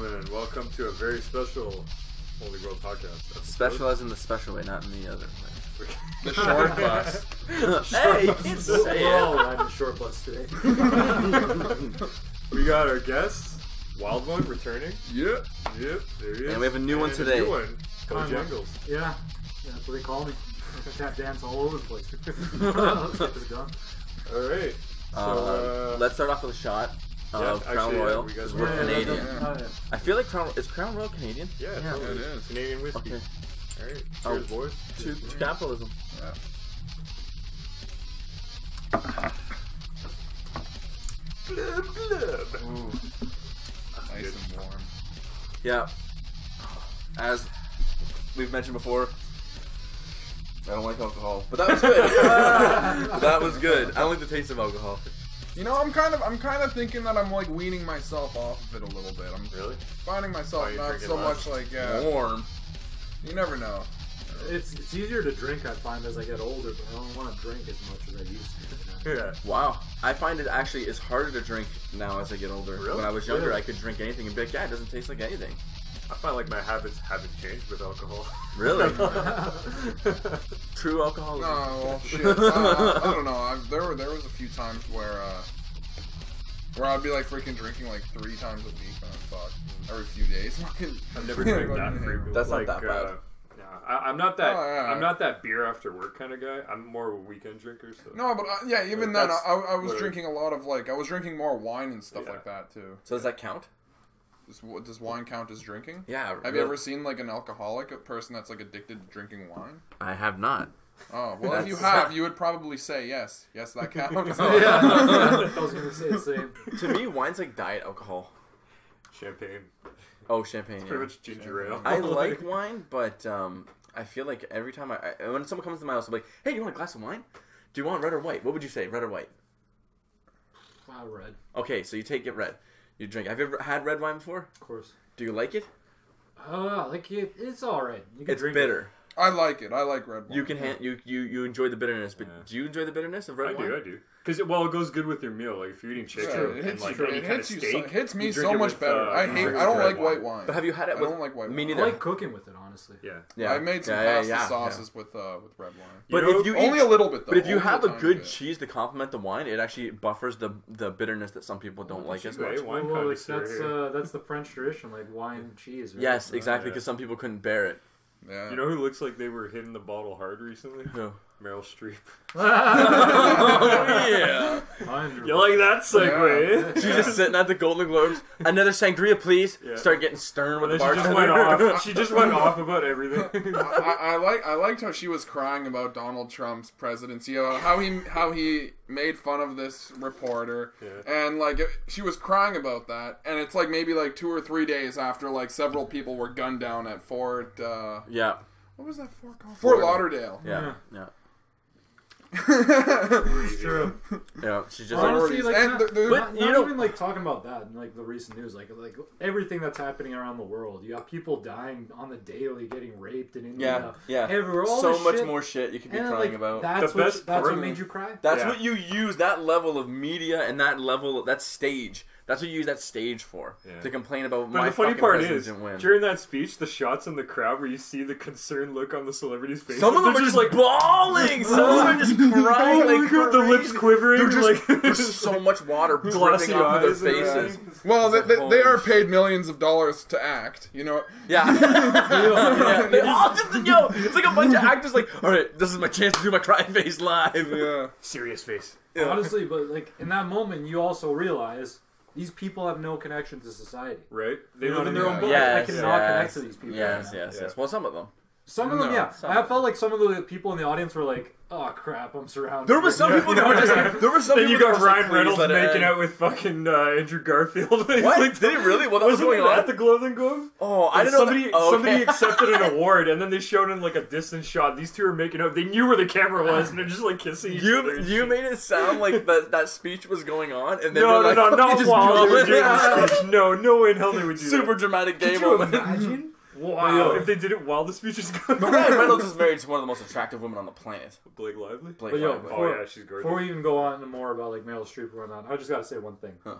ladies and gentlemen, and welcome to a very special Only Road podcast. episode. Special as in the special way, not in the other way. The short bus. hey, you can't say We're all it. riding the short bus today. we got our guest, Wild One, returning. Yep. Yep, there he is. And we have a new one today. A new one, Conway. Bojangles. yeah, yeah, that's what they call me. I tap dance all over the place. Let's get this done. All right. So, Um, uh, let's start off with a shot yeah, Crown actually, Royal. we guys 'cause we're were- Canadian. yeah. Oh. I feel like Crown is Crown Royal Canadian. yeah, Yeah, totally. it is. Canadian whiskey. Okay. All right. Oh. Cheers, boys. To, to capitalism. Yeah. Blub, blub. Ooh. Nice Good. and warm. Yeah. As we've mentioned before, I don't like alcohol, but that was good. that was good. I don't like the taste of alcohol. You know, I'm kind of, I'm kind of thinking that I'm like weaning myself off of it a little bit. I'm Really? finding myself Oh, not so less? much like, yeah. Warm. You never know. It's it's easier to drink. I find as I get older, but I don't want to drink as much as I used to. Yeah. Wow. I find it actually is harder to drink now as I get older. Really? When I was younger, Really? I could drink anything and be like, yeah, it doesn't taste like anything. I find like my habits haven't changed with alcohol. Really? True alcoholism. Oh well, shit. Uh, I don't know. I, there were there was a few times where uh, where I'd be like freaking drinking like three times a week. Oh fuck, every few days. I've never drank that Fucking- frequently. That's not like, that bad. Uh, yeah, I, I'm not that. Oh, yeah. I'm not that beer after work kind of guy. I'm more of a weekend drinker. So. No, but uh, yeah, even Like, then, I, I, I was whatever. drinking a lot of like I was drinking more wine and stuff Yeah. like that too. So does that count? Does, wine count as drinking? Yeah. Have you ever seen like an alcoholic, a person that's like addicted to drinking wine? I have not. Oh well, if you That's- have, you would probably say yes. Yes, that counts. yeah, I was gonna say the same. to me, wine's like diet alcohol. Champagne. Oh, champagne. Pretty Yeah. much ginger ale. I like wine, but um, I feel like every time I, I when someone comes to my house, I'm like, "Hey, do you want a glass of wine? Do you want red or white? What would you say, red or white?" Wow, red, Okay, so you take it red. You drink. Have you ever had red wine before? of course. Do you like it? Oh, like it, it's all right. You can It's drink bitter. I like it. I like red wine. You can hand you you you enjoy the bitterness, but Yeah. do you enjoy the bitterness of I red wine? do, I do. Because it, well, it goes good with your meal. Like if you're eating chicken Yeah, it and hits like you. any It kind hits of you. steak, So, it hits me you drink so it much with, better. uh, I hate. I don't with like white wine. wine. But have you had it I with don't like white me wine. neither? I like cooking with it, honestly. Yeah. Yeah, I made some Yeah, yeah, pasta yeah, yeah. sauces with uh, with red wine. But You know, if you Only eat, a little bit though. but if you only have a tiny good bit. cheese to complement the wine, it actually buffers the the bitterness that some people don't like as cheese, much. Wine well, like connoisseur that's here. uh, that's the French tradition, like wine, cheese. Right? Yes, exactly, yeah. because some people couldn't bear it. yeah. You know who looks like they were hitting the bottle hard recently? Who? Meryl Streep. yeah. You like that segue? Yeah. She's just sitting at the Golden Globes. Another sangria, please. Yeah. Start getting stern with And the then she just went off. She just went off about everything. I, I like I liked how she was crying about Donald Trump's presidency, uh, how he how he made fun of this reporter, Yeah. and like it, she was crying about that, and it's like maybe like two or three days after like several people were gunned down at Fort uh, yeah, what was that Fort called? Fort Fort- Lauderdale. yeah, yeah, It's true. yeah. She's just Honestly, like, like, And not, the- the- not, But, not you know- even like talking about that and like the recent news, like like everything that's happening around the world. You got people dying on the daily, getting raped in India. yeah, yeah. everywhere. All so much shit. more shit you could be And crying like about. that's The what best that's what made you cry. That's Yeah. what you use that level of media and that level that stage. That's what you use that stage for Yeah. to complain about But my the funny part is, during that speech, the shots in the crowd where you see the concerned look on the celebrities' faces, Some of them they're just like bawling. Some of them are just crying like the lips quivering. They're just, like there's so much water dripping off of their faces. everything. Well, they, they, they are paid millions of dollars to act. You know, Yeah. yeah. They all just, yo, it's like a bunch of actors like, all right, this is my chance to do my crying face live. yeah. serious face. Yeah. Honestly, but like in that moment, you also realize these people have no connection to society. Right? They You know live in I their own bubble. Yeah. I Yes, cannot yes, connect to these people Yes, right yes, yes. Well, some of them. Some of them, No, yeah. some. I felt like some of the people in the audience were like, "Oh crap, I'm surrounded." There were some people that were just like, there were some Then you got were like, Ryan Reynolds making out with fucking uh, Andrew Garfield. He's What? like- Did he really? Well, that was going on. at the Golden Globes? Oh, I And didn't know. somebody that- oh, somebody okay. accepted an award, and then they showed in like a distant shot. These two are making out. They knew where the camera was, and they're just like kissing each. You and you shit. made it sound like that that speech was going on, and then no, they're no, like, no, not while they were doing the speech. No, no way in hell they would do Super that. dramatic gay Could you imagine? Wow, if they did it while the speech is going But Ryan Reynolds is married to one of the most attractive women on the planet. Blake Lively. Blake But yo, Lively. Oh yeah, she's gorgeous. Before we even go on to more about like Meryl Streep or whatnot, I just gotta say one thing. Huh.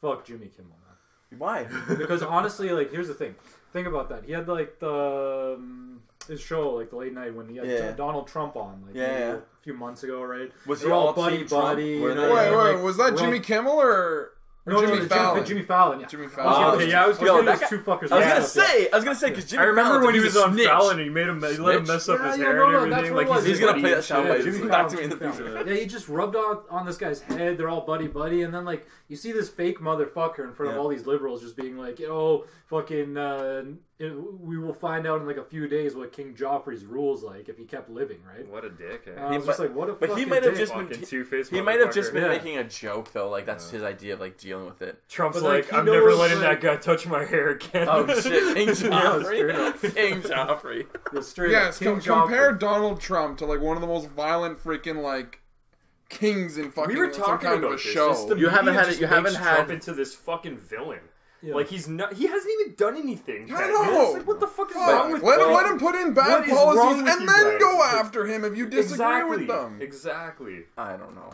Fuck Jimmy Kimmel, man. Why? because honestly, like, here's the thing. Think about that. He had like the um, his show, like the late night when he had Yeah. Donald Trump on, like Yeah, maybe yeah. a few months ago, right? Was They're he all all buddy Team Trump? buddy. Were you they- know, Wait, and, wait, like, was that we're Jimmy Kimmel or, or No, no, Jimmy Jimmy Fallon? Jimmy Fallon. Yeah. Jimmy Fallon. gonna- Oh, yeah, I was I Yo, was those guy- two fuckers. I was gonna say, I was gonna say, because Jimmy I remember Fallon's when he was on snitch. Fallon, he made him he let him mess up Yeah, his yeah, hair no, no, and everything. Like he's, He's gonna play that sound shit. bite. Jimmy Back to me in the Jimmy future. Yeah, he just rubbed on on this guy's head. They're all buddy buddy, and then like you see this fake motherfucker in front Yeah. of all these liberals, just being like, "Oh, fucking, uh, it, we will find out in like a few days what King Joffrey's rules like if he kept living, right?" What a dick. And Eh? I He was just like, "What a but he might have just been- Fucking two-faced He might have just been Yeah. making a joke though, like that's his idea of like dealing with it. Trump's But, like, like, I'm never letting like- that guy touch my hair again. Oh shit, King Yeah, straight up. Joffrey, King Joffrey. Yeah, straight Yes, King com- compare Donald Trump to like one of the most violent freaking like kings in fucking we were some talking kind about of a this. show. You haven't had it- you haven't had- Trump into this fucking villain. Yeah. Like he's not. He hasn't even done anything. I know. Like, what the fuck is Fuck, wrong with let him let him put in bad What is policies and then guys? go after him if you disagree exactly. with them. Exactly. I don't know.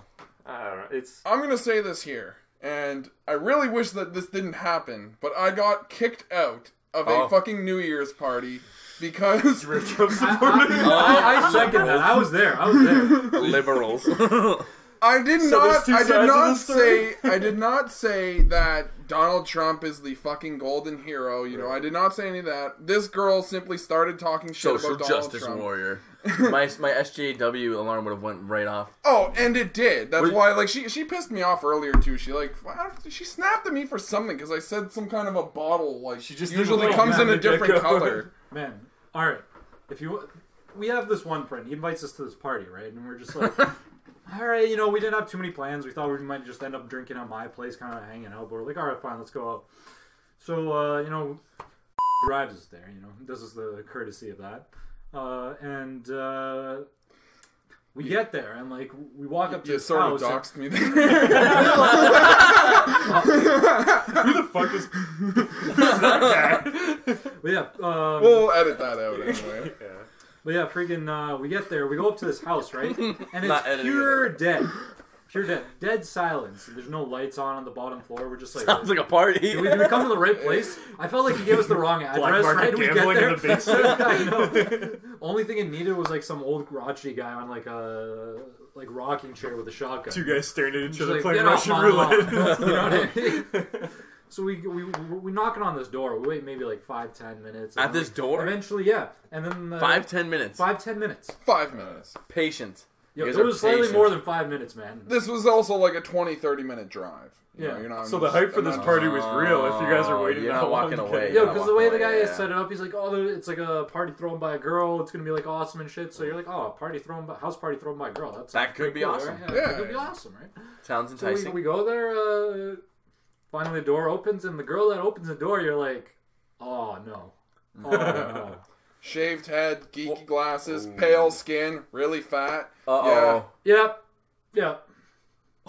I don't know. It's I'm gonna say this here, and I really wish that this didn't happen, but I got kicked out of Oh. a fucking New Year's party because you're a Trump I. I, I second that. I was there. I was there. Liberals. I did So not. I did not say. I did not say that Donald Trump is the fucking golden hero. You know, I did not say any of that. This girl simply started talking shit Social about Donald justice Trump. warrior. my my SJW alarm would have went right off. Oh, and it did. That's Were- why, like, she she pissed me off earlier too. She like she snapped at me for something because I said some kind of a bottle like She just usually comes like in a different gecko. color. Man, all right. If you, we have this one friend. He invites us to this party, right? And we're just like, all right, you know, we didn't have too many plans. We thought we might just end up drinking at my place, kind of hanging out. But we're like, all right, fine, let's go out. So, uh, you know, drives us there. You know, this is the courtesy of that, uh, and uh, we get there, and like we walk up to You his sort of doxed me there. Who the fuck is who's that guy? But yeah, um, we'll edit that out anyway. yeah. But yeah, freaking, uh, we get there, we go up to this house, right? And Not it's editing pure dead. Pure dead. Dead silence. There's no lights on on the bottom floor. We're just like, Sounds like a party. did, we, did we come to the right place? I felt like he gave us the wrong address, market right? We get gambling in there. the basement. I know. Only thing it needed was like some old grouchy guy on like a like rocking chair with a shotgun. Two guys staring at each Just other like, playing "Get off Russian my roulette. You know what I mean? So we we we knocking on this door. We wait maybe like five ten minutes. At this like, door? Eventually, yeah. And then uh, Five ten minutes. five ten minutes. Five minutes. Patient. Yo, it was slightly patient. more than five minutes, man. This was also like a 20, 30 minute drive. You Yeah. know, you're not So the just- hype for this party was real. If you guys are Oh, waiting you're not long walking to away. Yo, Yeah, because the way the guy away, has yeah. set it up, he's like, "Oh, it's like a party thrown by a girl. It's gonna be like awesome and shit." So you're like, "Oh, a party thrown by house party thrown by a girl. That's That could be awesome. Right? Yeah, Yeah. that could be awesome, right?" Sounds enticing. So we, we go there. Uh, finally, the door opens, and the girl that opens the door, you're like, "Oh no, oh no." Shaved head, geeky glasses, pale skin, really fat. Uh oh. Yep, yep.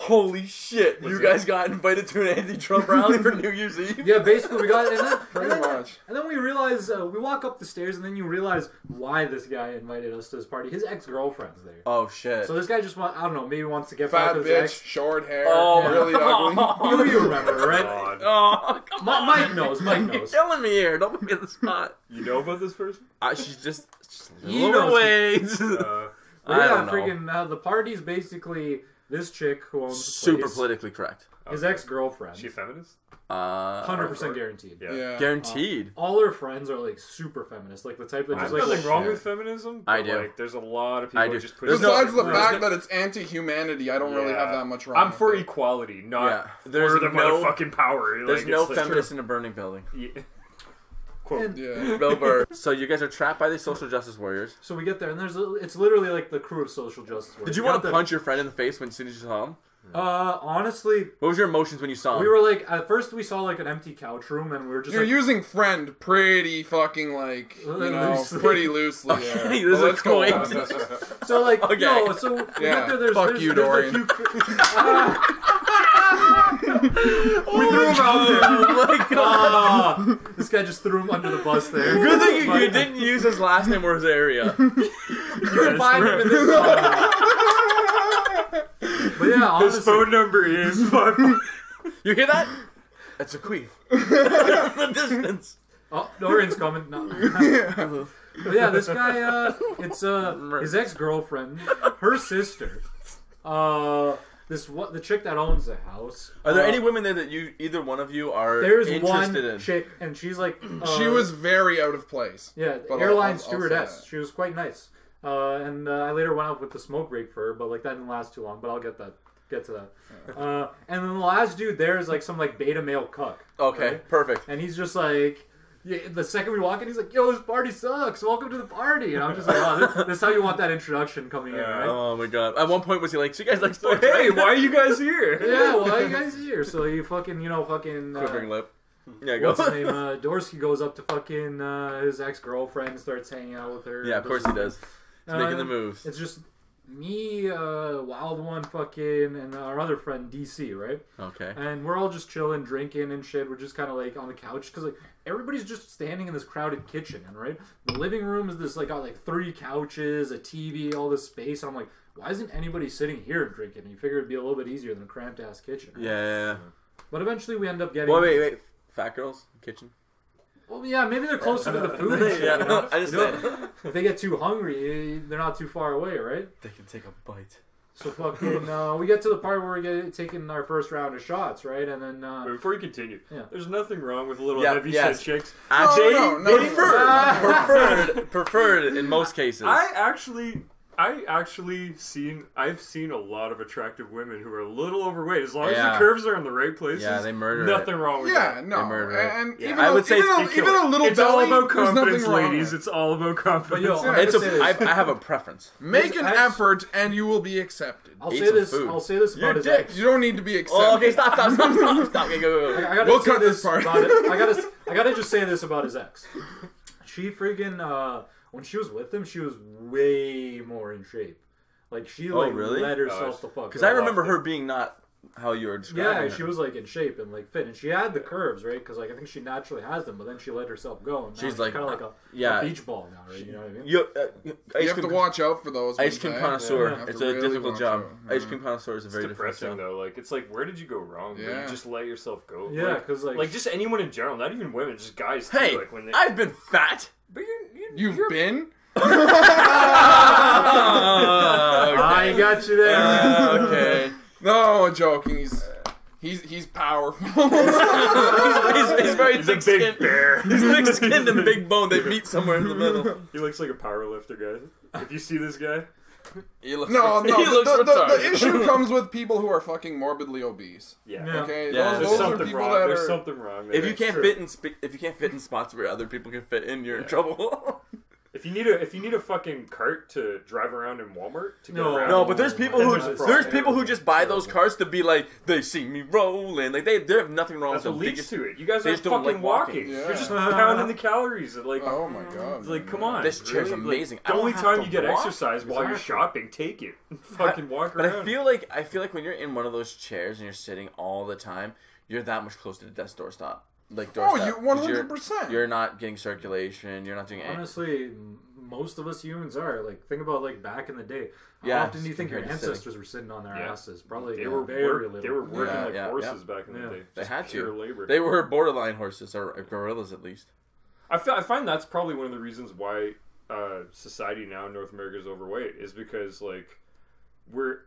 Holy shit! Was you it- guys got invited to an anti-Trump rally for New Year's Eve. Yeah, basically we got and then, Pretty and then, much. And then we realize uh, we walk up the stairs, and then you realize why this guy invited us to his party. His ex girlfriend's there. Oh shit. So this guy just want I don't know maybe wants to get Fat back with his bitch, ex. short hair, Oh, really ugly. You, you remember, right? God. Oh, come Mi- on. Mike knows. Mike You're knows. killing me here. Don't put me on the spot. You know about this person? Uh, she's just, just a He little knows overweight. Uh, But I yeah, don't know. freaking uh, the party's basically this chick who owns the Super place, politically correct. his okay. ex girlfriend. She a feminist? Uh, Hundred percent guaranteed. Yeah. Yeah. guaranteed. All her friends are like super feminist, like the type that There's just like nothing wrong shit. with feminism. I do. Like, there's a lot of people I who do. just push. There's no- Besides the there's fact no- that it's anti-humanity, I don't really have that much wrong. I'm with for it. equality, not Yeah. There's for the no- motherfucking power. There's like, no it's like- feminists in a burning building. Yeah. Quote. Yeah. Bill Burr. So you guys are trapped by these social justice warriors. So we get there, and there's a, it's literally like the crew of social justice. Did you Got want to the- punch your friend in the face when as soon as you saw him? Uh, honestly, What was your emotions when you saw him? we were like at first we saw like an empty couch room, and we were just You're like, using friend pretty fucking like you know Loosely. pretty loosely. Okay, Yeah. this Well, is let's go quaint. on. so like Okay. no, so we Yeah, get there. There's, fuck there's, you, there's Dorian. The few, Ah, we threw him out there. Oh my god. Ah, this guy just threw him under the bus there. Good thing you, you didn't use his last name or his area. You can find him in this. But yeah, His phone number is. Funny. You hear that? It's a queef. the distance. Oh, Dorian's coming. No. But yeah, this guy, uh, it's uh, his ex girlfriend, her sister, uh, this what the chick that owns the house. Are there uh, any women there that you, either one of you, are There's one in? chick, and she's like, uh, she was very out of place. yeah, but airline I'll- I'll say stewardess. that. She was quite nice, uh, and uh, I later went out with the smoke break for her, but like that didn't last too long. But I'll get that, get to that. Uh, and then the last dude there is like some like beta male cuck. Okay, right? perfect. And he's just like, yeah, the second we walk in, he's like, "Yo, this party sucks. Welcome to the party." And I'm just like, "Oh, this, this is how you want that introduction coming in, right?" Oh my god. At one point, was he like, so you guys like sports? Hey, right?" why are you guys here? Yeah, why are you guys here? So he fucking, you know, fucking. Quivering Uh, lip. Yeah, go. what's his name? Uh, Dorsky goes up to fucking uh, his ex girlfriend, starts hanging out with her. yeah, of course he does. He's making the Uh, moves. It's just me, uh, Wild One, fucking, and our other friend DC, right? Okay. And we're all just chilling, drinking and shit. We're just kind of like on the couch because like everybody's just standing in this crowded kitchen, and right, the living room is this like got like three couches, a TV, all this space, I'm like, why isn't anybody sitting here and drinking? And you figure it'd be a little bit easier than a cramped ass kitchen. right? Yeah, yeah, yeah. But eventually we end up getting. Wait, wait, wait. Fat girls kitchen. Well, yeah, maybe they're closer to the food. And shit, yeah, you know? I just You know, if they get too hungry, eh, they're not too far away, right? they can take a bite. So fucking, uh, we get to the part where we get taking our first round of shots, right? And then, uh, Wait, Before you continue, Yeah. there's nothing wrong with a little Yeah, heavy yes. set chicks. Actually, no, no, no. preferred, preferred, preferred in most cases. I actually, I actually seen, I've seen a lot of attractive women who are a little overweight. As long as the curves are in the right places, Yeah, they murder Nothing wrong with Yeah, that. no, murder it. and Yeah. even I a, would say even, it's a, even a little it's belly, all about confidence, nothing wrong. ladies. It's all about confidence. yo, Yeah. I'll it's a, say this. I, I have a preference. Make an His effort, and you will be accepted. I'll Eat say this. food. I'll say this You're about his dick. ex. You don't need to be accepted. Oh, okay, stop, stop, stop, stop, stop. Okay, go, go, go. I gotta We'll cut this this part. I gotta, I gotta just say this about his ex. She freaking, uh, when she was with him, she was way more in shape. Like she Oh, like really? let Oh, herself the fuck. Because. I remember her being not how you were describing Yeah, her. she was like in shape and like fit, and she had the curves, right? Because like I think she naturally has them, but then she let herself go, and now She's like, kind of like a, yeah. a beach ball now, right? You know what I mean? You, uh, You ice have to watch out for those. ice cream connoisseur. Yeah. It's to a really difficult watch job. out. Ice cream connoisseur is a very different depressing job. though. Like it's like, where did you go wrong? Yeah. you just let yourself go. Yeah, because like, like just anyone in general, not even women, just guys. Too, Hey, like when they, I've been fat. but you're, you're You've you're, been? I got you there. Uh, okay. No, I'm joking. He's he's he's powerful. he's, he's, he's very He's a thick big skinned. bear. He's thick skinned and big bone. They meet somewhere in the middle. he looks like a power lifter, guys. If you see this guy, He looks no, no. He The, looks the, the, the issue comes with people who are fucking morbidly obese. yeah, Yeah. Okay, Yeah, those, those are people wrong. that There's are. something wrong. There. If you can't fit in sp- if you can't fit in spots where other people can fit in, you're in trouble. If you need a if you need a fucking cart to drive around in Walmart to get No. around, no, but there's people who there's there's people who just buy those cars to be like they see me rolling. Like they they have nothing wrong That's with what them. They leads just- to it. You guys are just fucking like walking. walking. Yeah. You're just pounding the calories. Like, Oh my god. it's like, man. come on. This chair's really? amazing. Like, the only time you get walk. exercise while you're shopping, take it. fucking walk But around. I feel like I feel like when you're in one of those chairs and you're sitting all the time, you're that much closer to death's doorstop. Like Oh, doorstep. you 'Cause one you're- hundred percent. You're not getting circulation. You're not doing any. honestly, most of us humans are. Like, think about like back in the day. How Yeah, often do you think your compared to sitting. ancestors were sitting on their Yeah. asses? Probably they yeah, were very work, little. they were working Yeah, like yeah, horses back in the day. They had to. pure labor. They were borderline horses or gorillas at least. I, fi- I find that's probably one of the reasons why uh, society now in North America is overweight is because like we're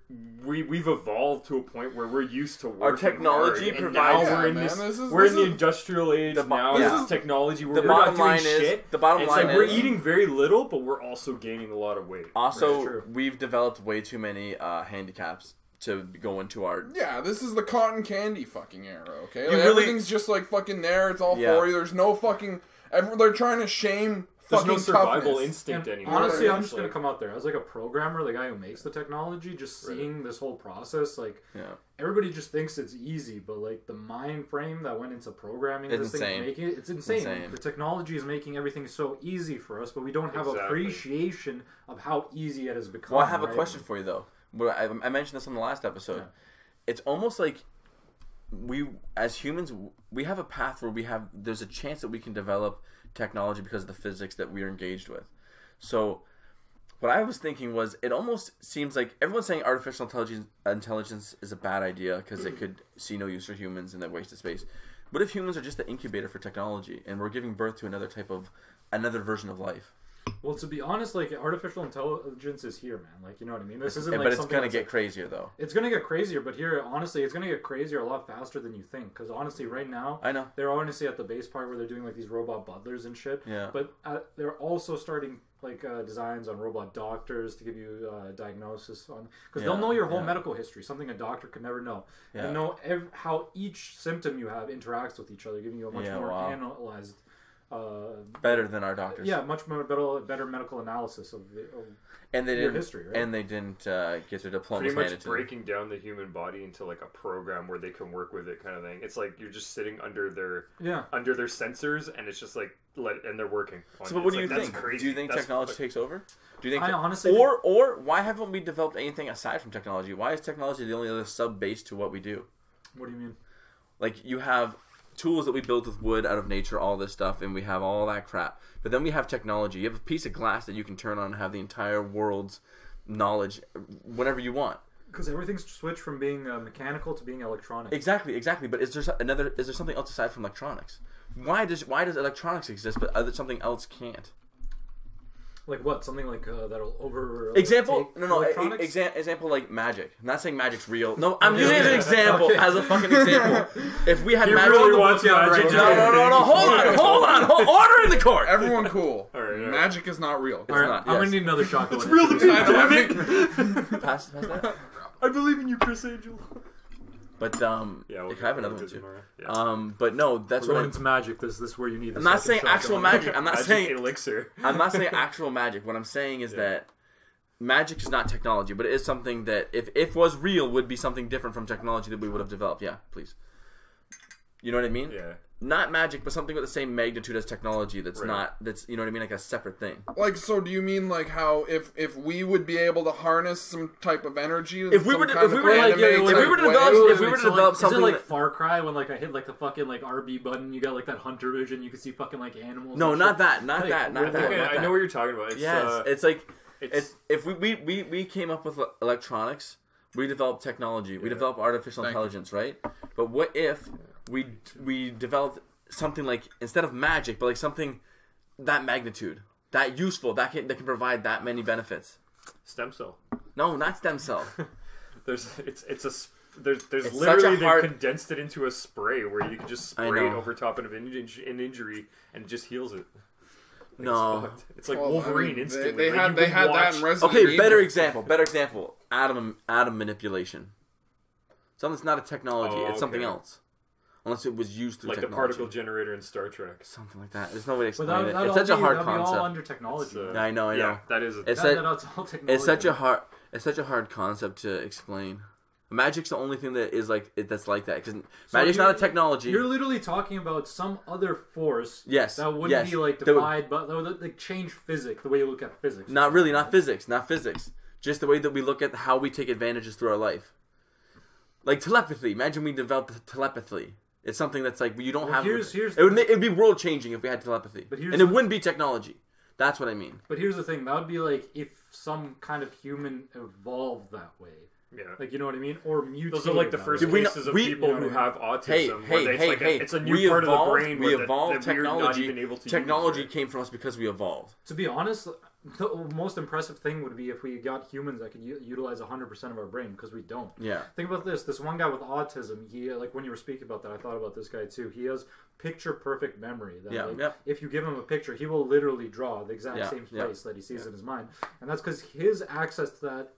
we we've evolved to a point where we're used to working technology hard, provides- now we're Yeah, in man, this, this is- we're this in the industrial age The bo- now. yeah. This is technology. We're, The we're bottom not doing line is shit. the bottom it's line like we're is eating very little, but we're also gaining a lot of weight. also we've developed way too many uh, handicaps to go into our. Yeah, this is the cotton candy fucking era. Okay, like, really- everything's just like fucking there. It's all Yeah. for you. There's no fucking. Every, they're trying to shame There's fucking no survival toughness. instinct And anymore. honestly, I'm It's just gonna come out there as like a programmer, the guy who makes the technology, just Right. seeing this whole process. Like Yeah. everybody just thinks it's easy, but like the mind frame that went into programming It's this insane. thing, making it, it's insane. insane. The technology is making everything so easy for us, but we don't have Exactly. appreciation of how easy it has become. Well, I have a question for you though. I, I mentioned this on the last episode. Yeah. It's almost like we, as humans, we have a path where we have. There's a chance that we can develop technology because of the physics that we are engaged with. So, what I was thinking was, it almost seems like everyone's saying artificial intelligence intelligence is a bad idea because it could see no use for humans and that waste of space. What if humans are just the incubator for technology, and we're giving birth to another type of another version of life? Well, to be honest, like artificial intelligence is here, man. Like you know what I mean. This isn't Yeah, like but it's gonna get like- crazier though. It's gonna get crazier, but here, honestly, it's gonna get crazier a lot faster than you think. Because honestly, right now, I know. they're honestly at the base part where they're doing like these robot butlers and shit. Yeah. But uh, they're also starting like uh, designs on robot doctors to give you uh, diagnosis on because Yeah, they'll know your whole yeah. medical history, something a doctor could never know, Yeah. and know ev- how each symptom you have interacts with each other, giving you a much more wow. analyzed. Uh, Better than our doctors. yeah, much more better, better medical analysis of, the, of and they your didn't. history, right? And they didn't uh, get their diplomas Pretty much to them. breaking down the human body into like a program where they can work with it, kind of thing. It's like you're just sitting under their yeah. under their sensors, and it's just like let and they're working. on So, but what It's do you like, that's think? Crazy. Do you think That's technology fuck- takes over? Do you think? I honestly or or why haven't we developed anything aside from technology? Why is technology the only other sub base to what we do? What do you mean? Like you have tools that we build with wood out of nature, all this stuff, and we have all that crap. But then we have technology. You have a piece of glass that you can turn on and have the entire world's knowledge whenever you want. Because everything's switched from being uh, mechanical to being electronic. Exactly, exactly. But is there another? Is there something else aside from electronics? Why does why does electronics exist, but other something else can't? Like what? Something like uh, that'll over. Example? take No, no. e- Exa- example like magic. I'm not saying magic's real. No, I'm using Okay. an example Okay. as a fucking example. If we had He magic, really the wants book magic. right to no, no, no, no. Hold on, hold on, hold order in the court. Everyone cool. All right, all right. Magic is not real. All right, not, I'm yes. gonna need another shotgun. It's real to me. Damn it! Pass, pass that. I believe in you, Criss Angel. But um, Yeah, I have another one too. Yeah. Um, but no, that's We're what into magic. This this is where you need. I'm not saying actual magic. I'm not Magic saying elixir. I'm not saying actual magic. What I'm saying is Yeah. that magic is not technology, but it is something that if if was real would be something different from technology that we would have developed. Yeah, please. You know what I mean? Yeah. Not magic, but something with the same magnitude as technology. That's Right. not. That's you know what I mean, like a separate thing. Like, so do you mean like how if if we would be able to harness some type of energy? If we were to- if we were to, like, anime yeah, if we were to develop- if we were to So, like, develop is something it like that- Far Cry when like I hit like the fucking like RB button, you got like that hunter vision, you can see fucking like animals. No, not shit? that. Not Like, that. Not we're that. Okay, not I that. know what you're talking about. It's, Yes, uh, it's like it's, it's if we, we, we, we came up with electronics, we develop technology, we develop artificial Thank you. intelligence, right? But what if we we developed something like instead of magic, but like something that magnitude, that useful, that can that can provide that many benefits? stem cell. No, not stem cell. There's it's it's a s- there's there's It's such a literally they hard- condensed it into a spray where you can just spray it over top of an, inj- an injury and it just heals it. Like, No. it's, it's like Well, I Wolverine mean, instantly. They, Like, had they can had that in Resident Okay, Evil. better example. Better example. Atom atom manipulation. Something that's not a technology. Oh, it's something else. Unless it was used through like the particle generator in Star Trek. Something like that. There's no way to explain that, it. It's all such a hard that'd be all concept. under technology. Uh. Yeah, I know, I know. Yeah, that is. A, It's That- that- that's all technology. It's such a hard. It's such a hard concept to explain. Magic's the only thing that is like it, that's like that because magic's not a technology. You're literally talking about some other force. Yes, That wouldn't yes. be like That would- but that would like change physics, the way you look at physics. Not really, not physics, not physics. Just the way that we look at how we take advantages through our life. Like telepathy. Imagine we developed telepathy. It's something that's like you don't Well, have. here's- here's it would it'd be world changing if we had telepathy, But here's and it the- wouldn't be technology. That's what I mean. But here's the thing: that would be like if some kind of human evolved that way. yeah. Like you know what I mean? Or mutated. Those are like the first way. We not- cases of we- people you know who what I have autism. Hey, where hey, it's hey, like a- it's a new we part evolved. of the brain. we where the- evolved that we're not technology. even able to technology use, came from us because we evolved. To be honest, the most impressive thing would be if we got humans that could u- utilize 100% of our brain because we don't. Yeah. Think about this. This one guy with autism, he uh, like when you were speaking about that, I thought about this guy too. He has picture perfect memory. That, Yeah, like, yeah. If you give him a picture, he will literally draw the exact Yeah, same place that he sees in his mind, and that's because his access to that,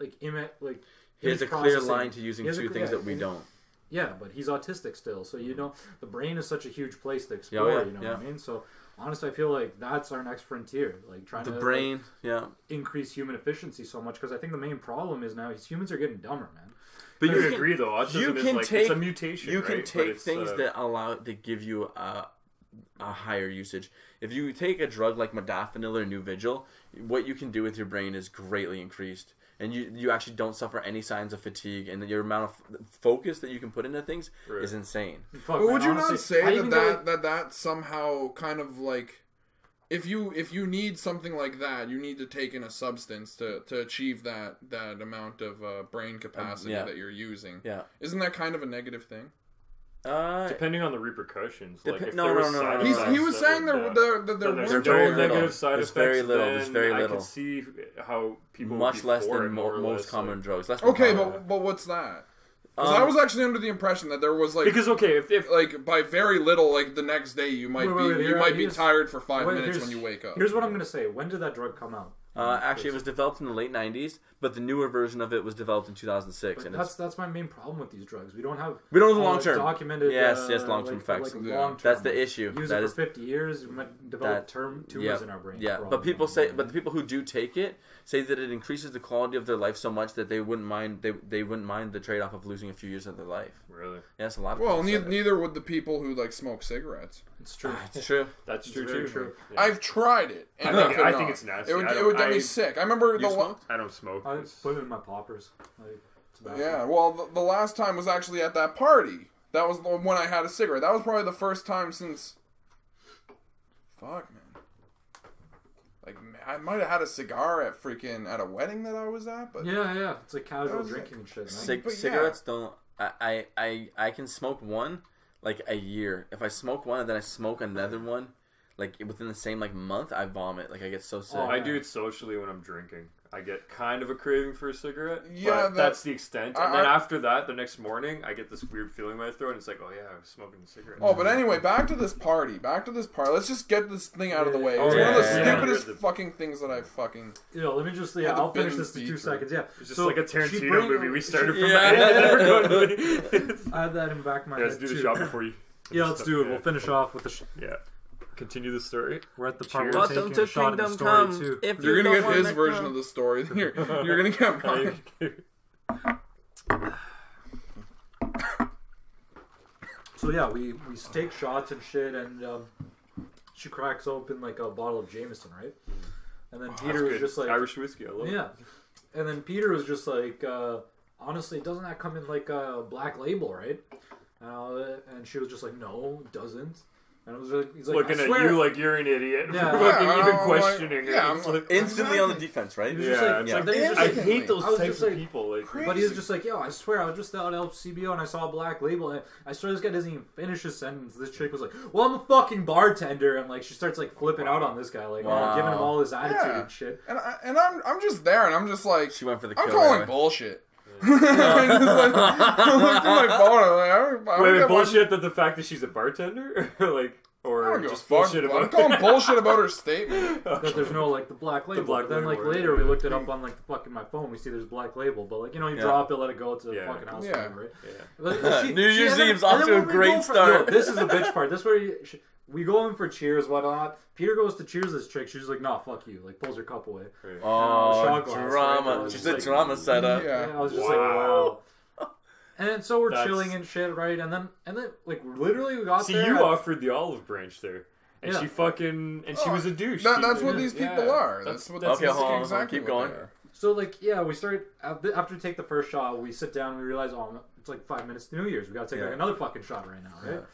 like image, like He has a clear line to using a two clear- things that we and- don't. Yeah, but he's autistic still, so you mm-hmm. know the brain is such a huge place to Yeah, oh, explore. you know what I mean? So honestly, I feel like that's our next frontier, like trying The to like, brain, yeah. increase human efficiency so much because I think the main problem is now is humans are getting dumber, man. But I you can, agree, though. Autism you is can like take it's a mutation. you can right? But take things uh, that allow that give you a, a higher usage. If you take a drug like modafinil or Nuvigil, what you can do with your brain is greatly increased, and you you actually don't suffer any signs of fatigue, and your amount of focus that you can put into things Right. is insane. Fuck, But would man, you not say that that, like- that that somehow kind of like if you if you need something like that, you need to take in a substance to, to achieve that that amount of uh, brain capacity yeah. that you're using. Yeah, Isn't that kind of a negative thing? Uh, Depending on the repercussions, Dep- like if no, there was no, no, side no, He's, no. he was effects saying that there, would, there, there then weren't very very little. negative side There's effects. very little. Then There's very I little. can see how people much would be less for than it, more most less, common like- drugs. Less Okay, but but what's that? Because Um, I was actually under the impression that there was like Because okay, if, if like by very little, like the next day you might Wait, wait, be wait, you here- might be tired for five wait, minutes when you wake up. Here's what I'm gonna say. When did that drug come out? Uh, actually, it was developed in the late '90s, but the newer version of it was developed in 2006, But and that's it's that's my main problem with these drugs. We don't have we don't know the uh, long term. documented. Yes, uh, yes, long-term like, effects. Like Yeah. long-term. That's the issue. Use That it is for 50 years, we might develop that- term tumors yeah, in our brain. yeah. But people say, but the people who do take it say that it increases the quality of their life so much that they wouldn't mind they they wouldn't mind the trade off of losing a few years of their life. really, Yes, a lot of well, people say neither would the people who like smoke cigarettes. It's true. Ah, it's true. that's It's true very too. true. Yeah. I've tried it. I And think- could I think it's nasty. It would, it would get I- me sick. I remember You the la- I don't smoke. I put it in my poppers. Like, yeah. Well, the, the last time was actually at that party. That was when I had a cigarette. That was probably the first time since. Fuck man. Like I might have had a cigar at freaking at a wedding that I was at, but Yeah, yeah. It's like casual That was drinking and shit. Man. Cig- But yeah. cigarettes don't. I, I I I can smoke one like a year. If I smoke one and then I smoke another one, like within the same like month, I vomit. Like I get so sick. Oh, I do it socially when I'm drinking. I get kind of a craving for a cigarette. Yeah, but that's the extent. I- And then I- after that, the next morning, I get this weird feeling in my throat. And it's like, oh yeah, I was smoking a cigarette. Oh, but anyway, back to this party. Back to this party. Let's just get this thing out of the way. Oh, It's one of the yeah, yeah. stupidest You're fucking things that I fucking. You know, let me just yeah, Yeah, I'll finish this in two seconds. Yeah, It's just So like a Tarantino bring- movie. We started she- from Yeah. never going to I had that in the back of my Guys, head do the too. shot before you. Yeah, let's do it. Yeah. We'll finish off with the. Sh- Yeah. Continue the story. we're at the part Cheers. where we're Welcome taking a to shot at the Kingdom story Come. too. If You're you gonna don't get his wanna version come. of the story. You're, you're gonna get mine. So yeah, we we take shots and shit, and um, she cracks open like a bottle of Jameson, right? And then Peter was just like, Irish whiskey. I love yeah, and then Peter was just like, uh, honestly, doesn't that come in like a black label, right? Uh, and she was just like, no, it doesn't. And I was like, he's like, Looking I at you like you're an idiot. Yeah. For fucking I even questioning like- it. yeah, It's I'm like- Instantly on the defense, right? Yeah, just like- yeah. like, then he I hate those was types just of like- people. Like, Crazy. But he was just like, yo, I swear, I was just out at LCBO and I saw a black label. And I swear this guy doesn't even finish his sentence. This chick was like, well, I'm a fucking bartender. And like, she starts like flipping out on this guy, like Wow. giving him all his attitude Yeah. and shit. And I, and I'm I'm just there, and I'm just like She went for the I'm calling right? bullshit. I just like, I looked at my phone. I'm like, I don't, I don't Wait, get wait, bullshit that the fact that she's a bartender, like, I or don't give a just fuck. bullshit I'm about calling bullshit about her statement. That there's no like the black label. black but then like label, later yeah. we looked it up on like the fucking my phone. We see there's black label, but like you know you Yeah. drop it, let it go to the Yeah. fucking house, Yeah. whatever, right? Yeah. But she- New she- Year's and then- Eve's and off then to a when we great go for- start. yo, this is the bitch part. This is where you, she, we go in for cheers, whatnot. Peter goes to cheers this chick. She's like, "Nah, fuck you." Like pulls her cup away. Oh, shot glass, right? I drama. was She's a like- drama setup. Yeah. Yeah, I was just Wow. like, "Wow." And so we're That's- chilling and shit, right? And then and then like literally we got See, there. you at- offered the olive branch there, and Yeah. she fucking and she Oh, was a douche. That, that's what these people Yeah. are. That's- That's what that's Okay, that's hold on, exactly keep what going. So like yeah, we start after after we take the first shot, we sit down, we realize oh it's like five minutes to New Year's, we gotta take Yeah. like another fucking shot right now, right?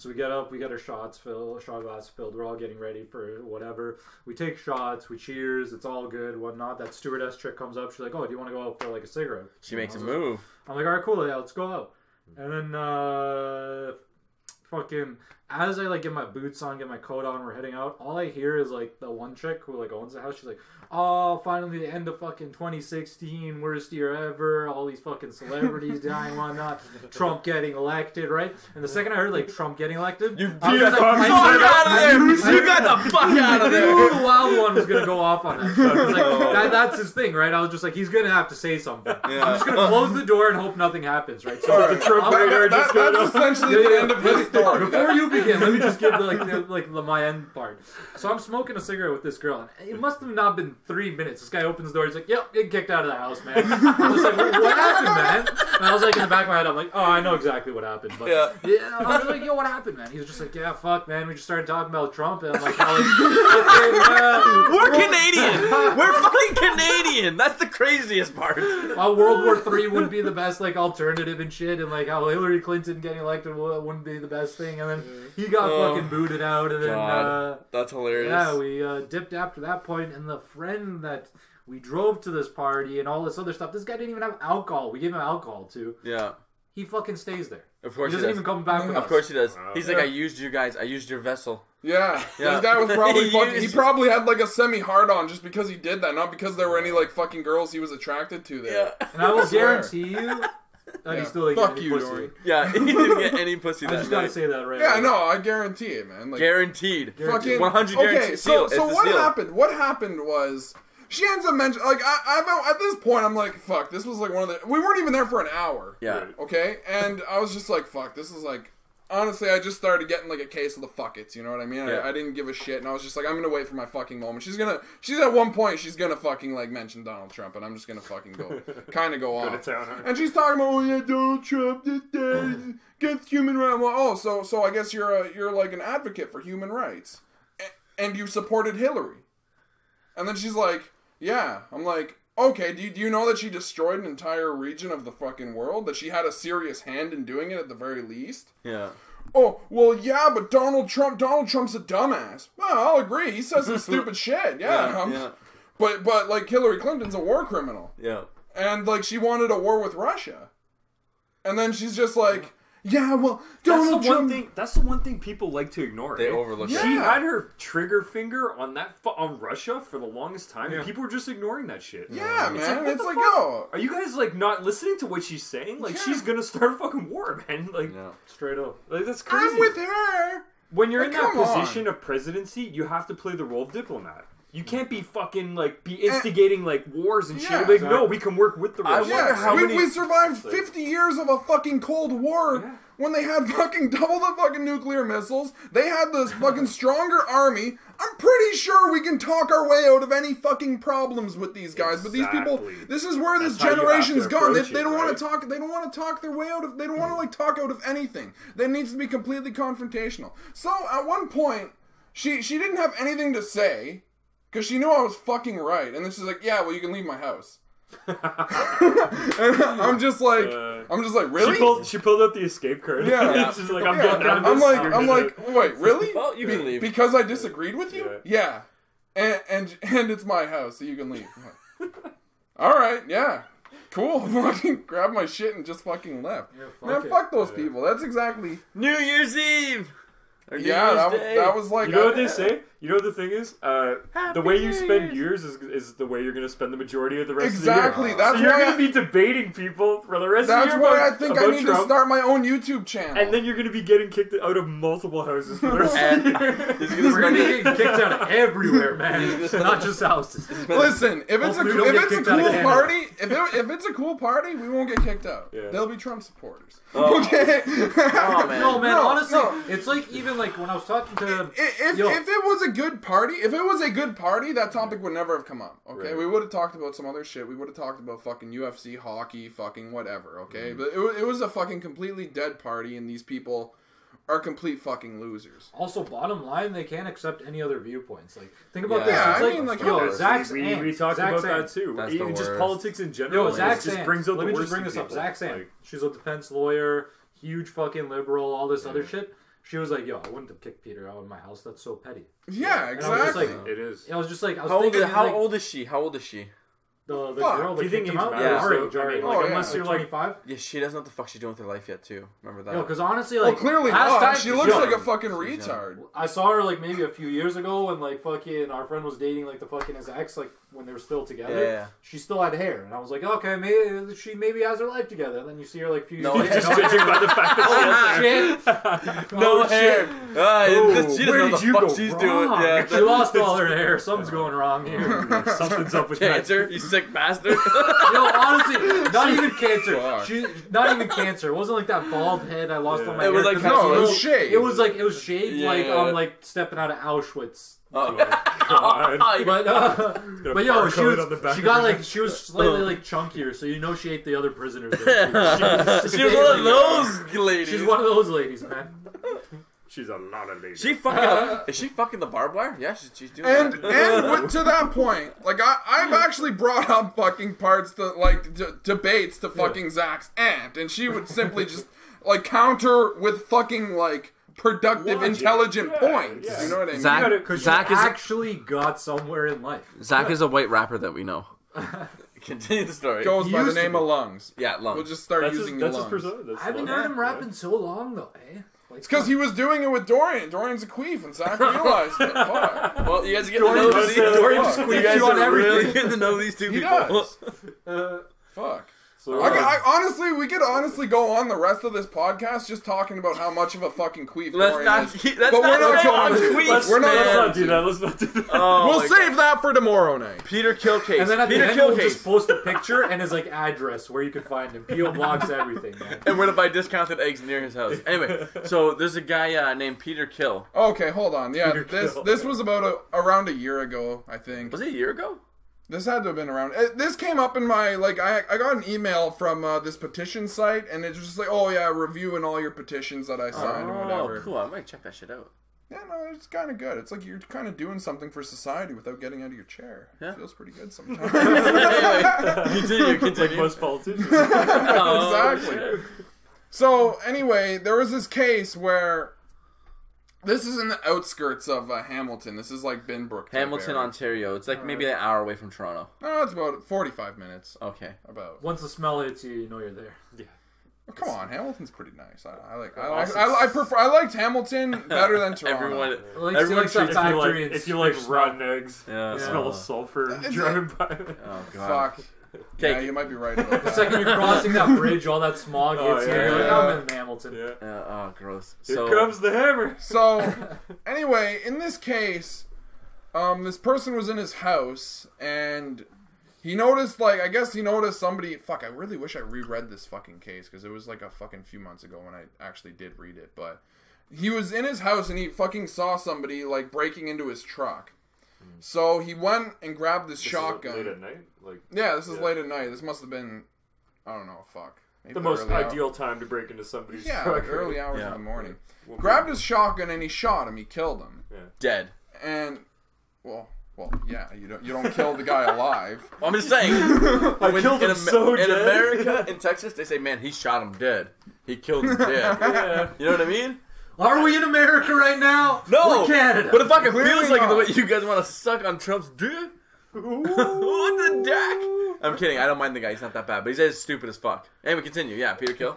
So we get up, we get our shots filled, shot glass filled, we're all getting ready for whatever. We take shots, we cheers, it's all good, whatnot. That stewardess trick comes up, she's like, Oh, do you wanna go out for like a cigarette? She makes a like- move. I'm like, alright, cool, yeah, let's go out. And then uh fucking as I like get my boots on, get my coat on, we're heading out, all I hear is like the one chick who like owns the house, she's like, Oh, finally the end of fucking 2016, worst year ever, all these fucking celebrities dying, whatnot, Trump getting elected, right? And the second I heard like Trump getting elected, You I was beat just like, Fuck out of there! You got the fuck out of knew there! the wild one was gonna go off on that. shot. I like, that, that's his thing, right? I was just like, he's gonna have to say something. Yeah. I'm just gonna close the door and hope nothing happens, right? So Alright. Trump That- just that- that's essentially Yeah, the end of his story. Before you begin, let me just give the, like the, like the, my end part. So I'm smoking a cigarette with this girl, and it must have not been three minutes. This guy opens the door. He's like, "Yep, getting kicked out of the house, man." I was like, "What happened, man?" And I was like, in the back of my head, I'm like, "Oh, I know exactly what happened." But Yeah. yeah, I was like, "Yo, what happened, man?" He was just like, "Yeah, fuck, man. We just started talking about Trump, and I'm like, how, like, okay, well, We're Canadian. We're fucking Canadian. That's the craziest part. how World War Three wouldn't be the best like alternative and shit, and like how Hillary Clinton getting elected wouldn't be the best thing, and then he got Oh, fucking booted out, and then uh, That's hilarious. yeah, we uh, dipped after that point, and the friend that we drove to this party and all this other stuff, this guy didn't even have alcohol. We gave him alcohol too. yeah. He fucking stays there. Of course he, doesn't does. even come back with Of us. course he does. Wow. He's like, I used you guys. I used your vessel. Yeah. Yeah. This guy was probably He fucking. He probably had like a semi hard on just because he did that, not because there were any like fucking girls he was attracted to there. And I will guarantee you that Yeah. he still ain't Fuck getting you, pussy. Dory. Yeah, he didn't get any pussy I that just gotta night. say that right. Yeah, away. no, I guarantee it, man. Like Guaranteed. fucking 100 Okay, guarantee so seal. so what seal. happened? What happened was she ends up mentioning like I, I at this point I'm like fuck this was like one of the we weren't even there for an hour. Yeah. Okay, and I was just like fuck this is like honestly I just started getting like a case of the fuck it's you know what I mean Yeah. I, I didn't give a shit and I was just like I'm gonna wait for my fucking moment. She's gonna she's at one point she's gonna fucking like mention Donald Trump and I'm just gonna fucking go kind of go Go off. town on. And she's talking about, oh yeah, Donald Trump that against human rights. Oh, so so I guess you're a you're like an advocate for human rights, A- and you supported Hillary. And then she's like, yeah. I'm like, okay. Do you, do you know that she destroyed an entire region of the fucking world? That she had a serious hand in doing it at the very least. Yeah. Oh well, yeah, but Donald Trump, Donald Trump's a dumbass. Well, I'll agree. He says some stupid shit. Yeah, Yeah, um, yeah. But but like Hillary Clinton's a war criminal Yeah. and like she wanted a war with Russia, and then she's just like, yeah, well, That's the Donald one thing. That's the one thing people like to ignore. They eh? overlook She had her trigger finger on that fu- on Russia for the longest time. Yeah. and People were just ignoring that shit. Yeah, It's man, like, it's like, fuck? yo, Are you guys like not listening to what she's saying? Like Yeah. she's gonna start a fucking war, man. Like, Yeah. Straight up. like that's crazy. I'm with her. when you're Like, in that come on. position of presidency, you have to play the role of diplomat. You can't be fucking like be eh. instigating like wars and shit. Yeah, like, no, we can work with the I Russians. wonder how we, many- we survived 50 years of a fucking Cold War Yeah. when they had fucking double the fucking nuclear missiles. They had this fucking stronger army. I'm pretty sure we can talk our way out of any fucking problems with these guys. But these people, this is where this That's how you have generation's to gone. They, they don't want to talk. They don't want to talk their way out of. They don't want to like talk out of anything. That needs to be completely confrontational. So at one point, she she didn't have anything to say because she knew I was fucking right. And then she's like, "Yeah, well, you can leave my house." And I'm just like, Uh, I'm just like, really? She pulled she pulled out the escape card. Yeah. she's like, I'm Yeah, getting out of I'm like, I'm like, wait, really? Well, you can Be- leave. because I disagreed with you. Yeah, and and and it's my house, so you can leave. All right, yeah, cool. Fucking grabbed my shit and just fucking left. Yeah, fuck Man, it. fuck those people. That's exactly. New Year's Eve. Or New Yeah, Year's that, was- Day. that was like. You know what they say? You know the thing is? Uh, the way you spend Year's. years is, is the way you're going to spend the majority of the rest Exactly. of the year. That's so you're going to be debating people for the rest of the year That's why I think I need Trump, to start my own YouTube channel. And then you're going to be getting kicked out of multiple houses for the rest And of the year. he's gonna We're gonna spend be getting kicked out of everywhere, man. not just houses. Listen, if it's a Hopefully we don't if it's a kicked out of cool party, if it, if it's a cool party, we won't get kicked out. Yeah. They'll be Trump supporters. Oh. Okay. Oh, man. No, man. No, honestly, no. it's like even like when I was talking to I- If, Yo. if it was a good party, if it was a good party, that topic would never have come up. Okay, Right. we would have talked about some other shit. We would have talked about fucking UFC, hockey, fucking whatever. Mm. Okay, but it, it was a fucking completely dead party, and these people are complete fucking losers. Also, bottom line, they can't accept any other viewpoints. Like, think about Yeah. this. Yeah, it's I like, mean, like, yo, yeah, Zach's we, aunt, we talked Zach's about aunt. that too. That's the Even just politics in general. Yo, like, Zach's just aunt. brings out Let the me worst just bring in this up. people. Zach's aunt. Like, She's a defense lawyer, huge fucking liberal, all this other shit. She was like, "Yo, I wouldn't have kicked Peter out of my house. That's so petty." Yeah, And I was just exactly. like- it is. I was just like, I was How old, thinking, is, how like, old is she? How old is she? the, the Fuck. girl Do that you think kicked him age out? matters? Yeah. Our age. I mean, age. Oh, like, yeah. unless Like you're like 25. Yeah, she doesn't know what the fuck she's doing with her life yet too. Remember that? No, because honestly, Well, like, clearly last not. time- She looks yo, like a fucking She's young. retard. I saw her like maybe a few years ago when like fucking our friend was dating like the fucking his ex like when they were still together. Yeah. She still had hair, and I was like, okay, maybe she maybe has her life together. And then you see her like a few years No, no judging by the fact that she has shit. no Oh, hair. shit. Ah, Oh, she doesn't where did you go she's wrong? doing. Yeah, She lost all her hair. Something's going wrong here. something's up with that. cancer. You sick bastard. Yo, honestly, not even cancer. She, not even cancer. It wasn't like that bald head I lost Yeah. on my hair. It was hair. like No, No, it was shaved. It was like it was shaved like Yeah. um like stepping out of Auschwitz. Oh. God. But uh, Got but yo, she barcode on the was back she of got her like she was slightly like chunkier, so you know she ate the other prisoners. there. she was one of those ladies. She's one of those ladies, man. She's a lot of lady. She fucking is she fucking the barbed wire? Yeah, she's, she's doing And that. and with, to that point, like I, I've actually brought up fucking parts to like d- debates to fucking Zach's aunt, and she would simply just like counter with fucking like productive, Logic. intelligent Yeah, points. yeah. You know what I mean? Zach, gotta- Because Zach she is actually got somewhere in life. Zach is a white rapper that we know. Continue the story. Goes He by the name of lungs. Yeah, lungs. We'll just start That's his, using that's your his lungs. persona. That's I haven't lungs. known him rapping so long though, eh? Like, It's because he was doing it with Dorian. Dorian's a queef, and Zach realized it. Fuck. well, you guys get to Dorian know does these. say Dorian just you queefs guys you on are really everything. getting to know these two He people. does. uh, Fuck. So, I, I, honestly, we could honestly go on the rest of this podcast just talking about how much of a fucking queef Let's Dorian not. is. Keep, let's But not we're not go on going to. tweets, let's, We're not- let's not do that. Let's not do that. Oh we'll my save that for tomorrow night. Peter Killcase. and then at Peter the end, Killcase. we'll just post a picture and his like address where you can find him. PO blocks everything, man. and we're gonna buy discounted eggs near his house. Anyway, so there's a guy uh, named Peter Khill. Okay, hold on. Yeah, Peter this Khill. this was about a, around a year ago, I think. Was it a year ago? This had to have been around. It, this came up in my like I I got an email from uh, this petition site, and it's just like, oh yeah, reviewing all your petitions that I signed or whatever. Oh, cool. I might check that shit out. Yeah, no, it's kind of good. It's like you're kind of doing something for society without getting out of your chair. Yeah. It feels pretty good sometimes. anyway, continue, like continue. most politicians. Oh, exactly. shit. So anyway, there was this case where this is in the outskirts of uh, Hamilton. This is like Binbrook. type Hamilton, area. Ontario. It's like maybe an hour away from Toronto. No, it's about forty-five minutes. Okay. About. Once the smell hits you, you know you're there. Oh, come on, Hamilton's pretty nice. I, I like. I, Awesome. like I, I prefer. I liked Hamilton better than Toronto. Everyone. Like, Everyone like that treats if you like, factory if you like fish rotten eggs, Yeah. the Yeah. smell of sulfur It's- driving by. Oh god. Fuck. Okay. Yeah, you might be right about It's like when you're crossing that bridge, all that smog Oh, hits you. yeah, You're like, yeah. I'm in Hamilton. Yeah. Uh, oh, gross. Here so, comes the hammer. So, anyway, in this case, um, this person was in his house and he noticed, like, I guess he noticed somebody. Fuck, I really wish I reread this fucking case because it was like a fucking few months ago when I actually did read it. But he was in his house and he fucking saw somebody like breaking into his truck. Mm. So he went and grabbed this, This shotgun. late at night, like yeah, this is Yeah. late at night. This must have been, I don't know, fuck. Maybe the most early hour- ideal time to break into somebody's Yeah, truck. like early hours Yeah. in the morning. Well, Grabbed his shotgun and he shot him. He killed him. Yeah. dead. And well, well, yeah, you don't you don't kill the guy alive. Well, I'm just saying. I when- killed in, him Ama- so in dead. America, in Texas, they say, "Man, he shot him dead. He killed him dead." yeah. You know what I mean? Are we in America right now? No, We're Canada. But it fucking Clearly feels like the way you guys want to suck on Trump's dick. what the deck? I'm kidding. I don't mind the guy. He's not that bad, but he's as stupid as fuck. Anyway, continue. Yeah, Peter Khill.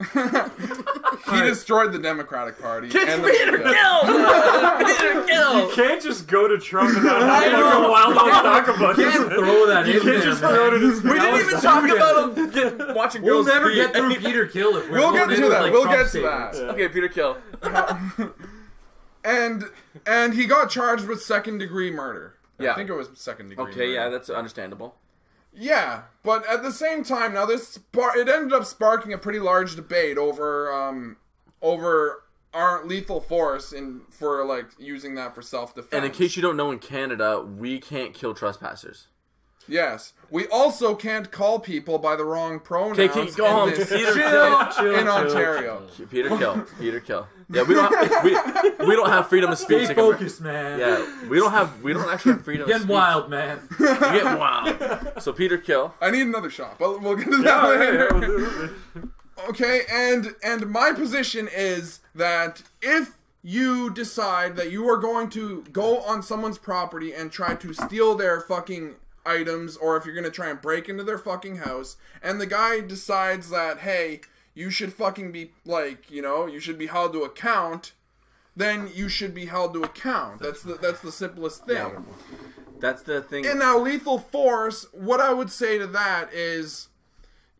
He destroyed the Democratic Party. It's and the- Peter yeah. Khill. Peter You Khill. can't just go to Trump and not have I like know. a wild talk about You it. can't throw that You in can't there, just man. throw it in his We didn't even talk about him get, watching We'll girls never pee. get through Peter Khill if we're We'll going get in to with, that. like, We'll Trump get to that. statements. Okay, Peter Khill. Um, and and he got charged with second degree murder. Yeah. I think it was second degree. Okay, yeah, that's understandable. Yeah, but at the same time, now this spar- it ended up sparking a pretty large debate over um over our lethal force in for like using that for self defense. And in case you don't know, in Canada, we can't kill trespassers. Yes, we also can't call people by the wrong pronouns. Okay, keep in going. this- Peter Chill, chill, in chill, Ontario. chill. Peter Khill. Peter Khill. Yeah, we don't. Have, we, we don't have freedom of speech. Stay focused, man. Yeah, we don't have. We don't actually have freedom. of Getting speech. wild, man. We get wild. So Peter Khill. I need another shot, but we'll get to that Yeah, later. yeah, we'll. Okay, and and my position is that if you decide that you are going to go on someone's property and try to steal their fucking items or if you're going to try and break into their fucking house and the guy decides that hey, you should fucking be like, you know, you should be held to account, then you should be held to account. That's the that's the simplest thing. That's the thing. And now, lethal force, what I would say to that is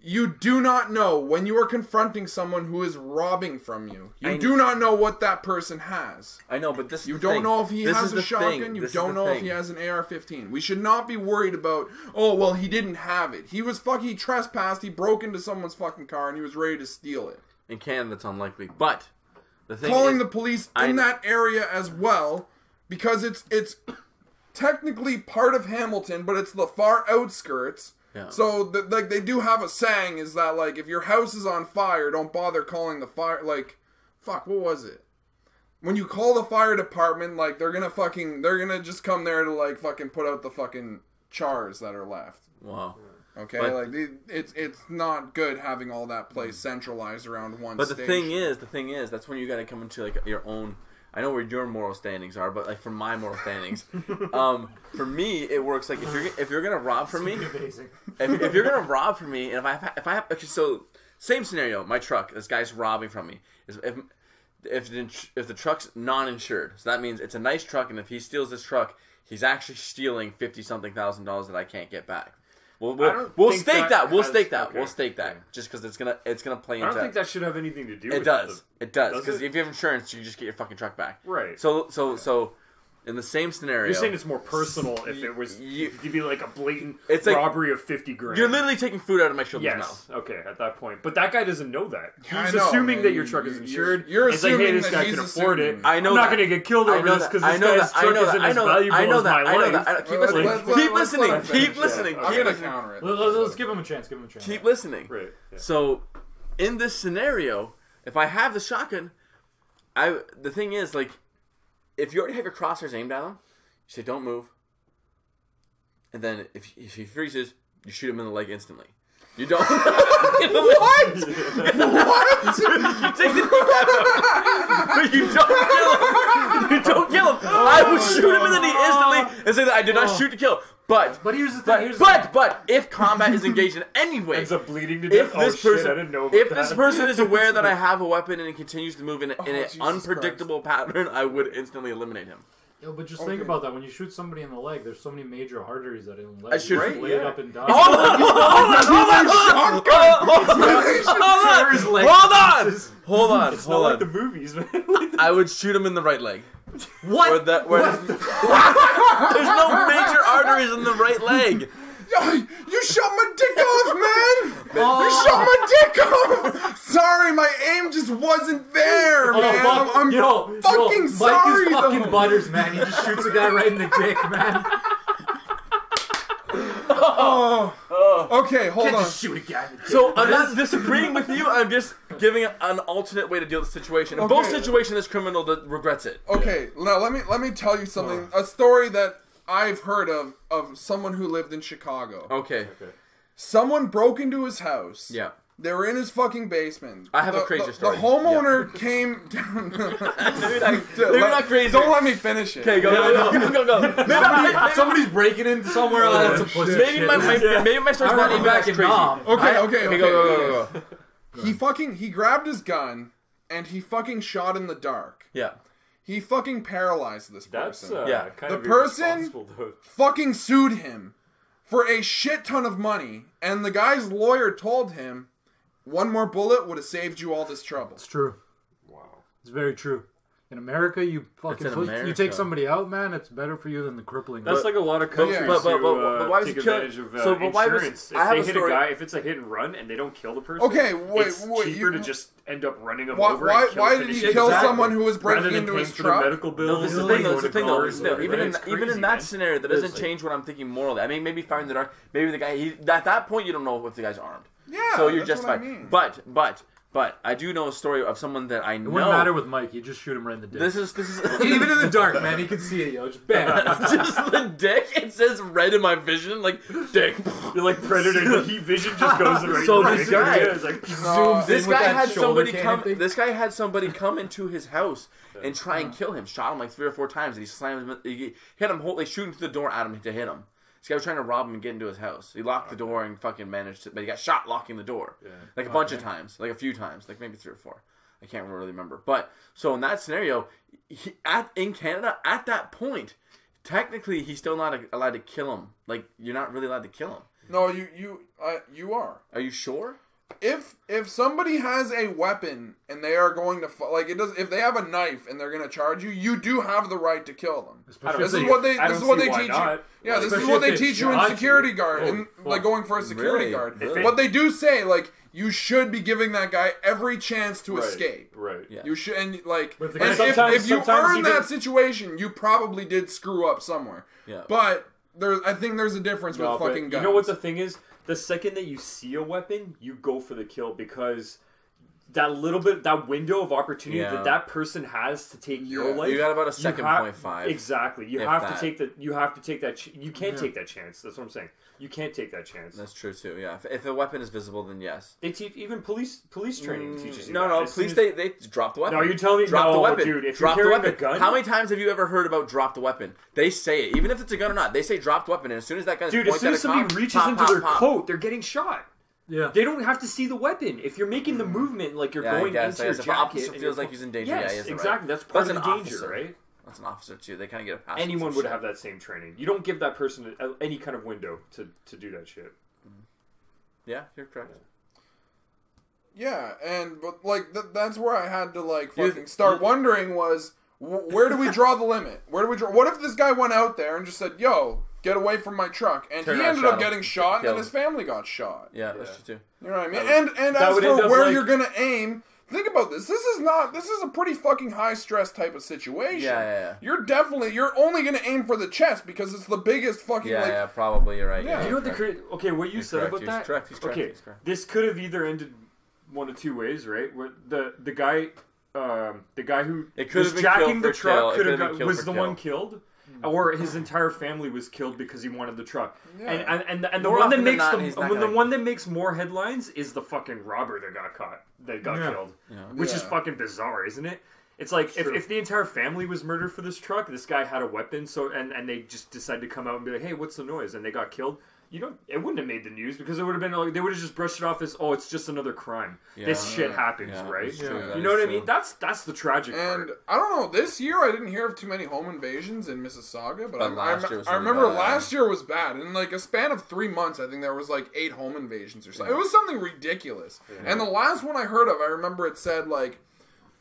you do not know when you are confronting someone who is robbing from you. You I- do not know what that person has. I know, but this You the don't thing. know if he This has a shotgun. thing. You This don't know if he has an AR-15. We should not be worried about. Oh well, he didn't have it. He was fucking he trespassed. He broke into someone's fucking car and he was ready to steal it. In Canada, that's unlikely. But the thing calling is, the police I- in that area as well because it's it's technically part of Hamilton, but it's the far outskirts. Yeah. So the, like they do have a saying is that like if your house is on fire, don't bother calling the fire like fuck, what was it? When you call the fire department, like they're gonna fucking they're gonna just come there to like fucking put out the fucking chars that are left. wow. Okay, But- like it, it's it's not good having all that place centralized around one. But the station. thing is, the thing is, that's when you got to come into like your own I know where your moral standings are, but like for my moral standings, um, for me it works like if you're if you're gonna rob from me, if, if you're gonna rob from me, and if I have, if I have okay, so same scenario, my truck, this guy's robbing from me. Is if if the, if the truck's non-insured, so that means it's a nice truck, and if he steals this truck, he's actually stealing fifty something thousand dollars that I can't get back. We'll we'll, we'll stake that that. We'll has- stake that. okay, We'll stake that. okay. Just because it's gonna it's gonna play I don't think that should have anything to do. With it with does. The, It does Does because if you have insurance, you just get your fucking truck back. right. So so so, in the same scenario, You're saying it's more personal if it was You- to be like a blatant It's like- robbery of fifty grand. you're literally taking food out of my children's Yes. mouth. Okay. At that point, but that guy doesn't know that. I He's know, assuming man. that your truck is You- insured. you're it's like, hey, this that guy he's can afford it. I know I'm not going to get killed I over this because I this know guy's that. I truck know that. isn't I as know that. valuable I know as that. my I know life. that. I know- Keep listening. Keep listening. Keep listening. I'm Keep gonna listening. counter it. Let- let- Let's give him a chance. Give him a chance. Keep listening. Right. So, in this scenario, if I have the shotgun, I the thing is like, if you already have your crosshairs aimed at him, you say don't move, and then if, if he freezes, you shoot him in the leg instantly. You don't. what? what? you take the but you don't kill him. You don't kill him. Oh I would shoot him in the knee instantly and say that I did not oh. shoot to kill. But But here's the thing. but here's the but thing. but if combat is engaged in any way, Ends up bleeding to death. if this oh, shit, person, I didn't know about if that. this person is aware that I have a weapon and it continues to move in, a, oh, in Oh, an Jesus unpredictable pattern, I would instantly eliminate him. Yo, but just Okay. think about that. When you shoot somebody in the leg, there's so many major arteries that in the leg. I shoot- you just Right, lay it up and die. Hold on, hold on, hold on, hold on, hold on, Tear his leg hold on, pieces. hold on, It's not like the movies, man. I would shoot him in the right leg. What? Where that, where there's, there's no major arteries in the right leg. Yo, you shot my dick off, man! Oh. You shot my dick off! Sorry, my aim just wasn't there, Oh, man. fuck. I'm, I'm yo, fucking yo, sorry, Mike is fucking though. butters, man. He just shoots a guy right in the dick, man. Oh. oh. Okay, hold Can't on. just shoot a guy in the dick. So I'm not disagreeing with you. I'm just giving an alternate way to deal with the situation. In both situations, this criminal that regrets it. Okay, now let me let me tell you something. A story that I've heard of of someone who lived in Chicago. Okay. Someone broke into his house. Yeah. They were in his fucking basement. I have a crazy the, story. The homeowner came down. Maybe not, maybe not crazy. Don't let me finish it. Okay, go, go, go, go, go. Maybe, Somebody, somebody's breaking into somewhere. Oh, that's a pussy maybe shit. my, my, Yeah. maybe my I story's not even back as in crazy. Nam. Okay, I- okay, okay. go, go, go, go, go. He fucking he grabbed his gun and he fucking shot in the dark. Yeah. He fucking paralyzed this That's person. uh, Yeah. kind The of person- irresponsible, though. fucking sued him for a shit ton of money, and the guy's lawyer told him one more bullet would have saved you all this trouble. It's true. Wow. It's very true. In America, you fucking in put- you America. take somebody out, man. It's better for you than the crippling. That's like a lot of countries yeah. But- but- but- who but uh, why was take killing- advantage of uh, so, but why was- insurance. I have if a they hit story- a guy, if it's a hit and run and they don't kill the person, Okay, wait, it's wait, cheaper you- to just end up running him Why, over. why, and kill why did he finish it. kill Exactly. someone who was breaking Rather than into paying his for the truck? medical bills. No, this is the thing, though. going This is the thing, though. cars, No, right? even in even crazy, in that scenario, that doesn't change what I'm thinking morally. I mean, maybe fire in the dark. Maybe the guy. He, at that point, you don't know if the guy's armed. Yeah, So you're that's what I justified. mean. But but but I do know a story of someone that I it know. wouldn't matter with Mike. You just shoot him right in the dick. This is this is Even in the dark, man, he can see it, yo. Just bam. just the dick. It says red in my vision, like dick. You're like Predator. The heat vision just goes right. So in the this guy- Yeah, like Zooms This in with guy that had somebody come. thing. This guy had somebody come into his house and try and kill him. Shot him like three or four times, and he slammed him. He hit him. Whole, they shooting through the door at him to hit him. This guy was trying to rob him and get into his house. He locked the door and fucking managed to, but he got shot locking the door, like a bunch of times, like a few times, like maybe three or four. I can't really remember. But so in that scenario, he, at in Canada at that point, technically he's still not allowed to kill him. Like you're not really allowed to kill him. No, you you uh, you are. Are you sure? If if somebody has a weapon and they are going to like it does if they have a knife and they're going to charge you, you do have the right to kill them. Especially This if is what they this is what they teach not. you. Yeah, this is what they they teach you in security you. guard Oh, and like going for a security Really? guard. If it- But they do say like you should be giving that guy every chance to Right, escape. Right. Yeah. You should and like if and if, if you are in that situation, you probably did screw up somewhere. Yeah. But there, I think there's a difference No, with fucking guns you know what the thing is? The second that you see a weapon, you go for the kill because that little bit that window of opportunity Yeah. that that person has to take your Yeah. life. You got about a second have- point five. Exactly. You have that. to take the. You have to take that. Ch- you can't Yeah. take that chance. That's what I'm saying. You can't take that chance. That's true too. Yeah, if, if a weapon is visible, then yes. They teach even police police training teaches you. Mm, No, that. no, As soon please. as- They they drop the weapon. No, you're telling me drop no, the weapon, dude. If drop you're the weapon. a gun, How many times have you ever heard about drop the weapon? They say it, even if it's a gun or not. They say drop the weapon, and as soon as that gun dude, as soon as somebody cop, reaches pop, into pop, their pop. coat, they're getting shot. Yeah. They don't have to see the weapon. If you're making the movement, like you're Mm. Yeah, I going guess, into I your guess if an jacket, officer and feels you're- like he's in danger, yeah, yes, he has the right. exactly. That's part That's of the an danger, officer. right? That's an officer too. They kind of get a pass. Anyone and would shit. have that same training. You don't give that person a- any kind of window to, to do that shit. Yeah, you're correct. Yeah, and but like th- that's where I had to like You- fucking start wondering was wh- where do we draw the limit? Where do we draw? What if this guy went out there and just said, "Yo, get away from my truck," and Turn he ended shot up him. getting shot, and then his family got shot. Yeah, Yeah. that's true too. You know what I mean? That and would- and as for where like- you're gonna aim, think about this. This is not. This is a pretty fucking high stress type of situation. Yeah, yeah, yeah. You're definitely. You're only gonna aim for the chest because it's the biggest fucking Yeah, like. yeah, probably you're right. Yeah. Yeah, You know what the correct. cra- okay? What you He's said correct, about he's that? correct, he's correct, okay, he's correct. this could have either ended one of two ways, right? Where the the guy, um, the guy who It was jacking the truck could could have have got, was the kill. one killed, Mm. or his entire family was killed because he wanted the truck. Yeah. And and and, and the More one that often than makes not, the, not the gonna- one that makes more headlines is the fucking robber that got caught, that got Yeah. killed, Yeah. which is Yeah. fucking bizarre, isn't it? It's like if, True. if the entire family was murdered for this truck, this guy had a weapon, so and, and they just decided to come out and be like, "Hey, what's the noise?" and they got killed. You don't. It wouldn't have made the news because it would have been like they would have just brushed it off as, "Oh, it's just another crime." this shit happens, Yeah, right? true, Yeah. You know is what I mean? That's that's the tragic And part. I don't know. This year, I didn't hear of too many home invasions in Mississauga, but, But I, last I, year was I remember bad. last year was bad. In like a span of three months, I think there was like eight home invasions or something. It was something ridiculous. And the last one I heard of, I remember it said like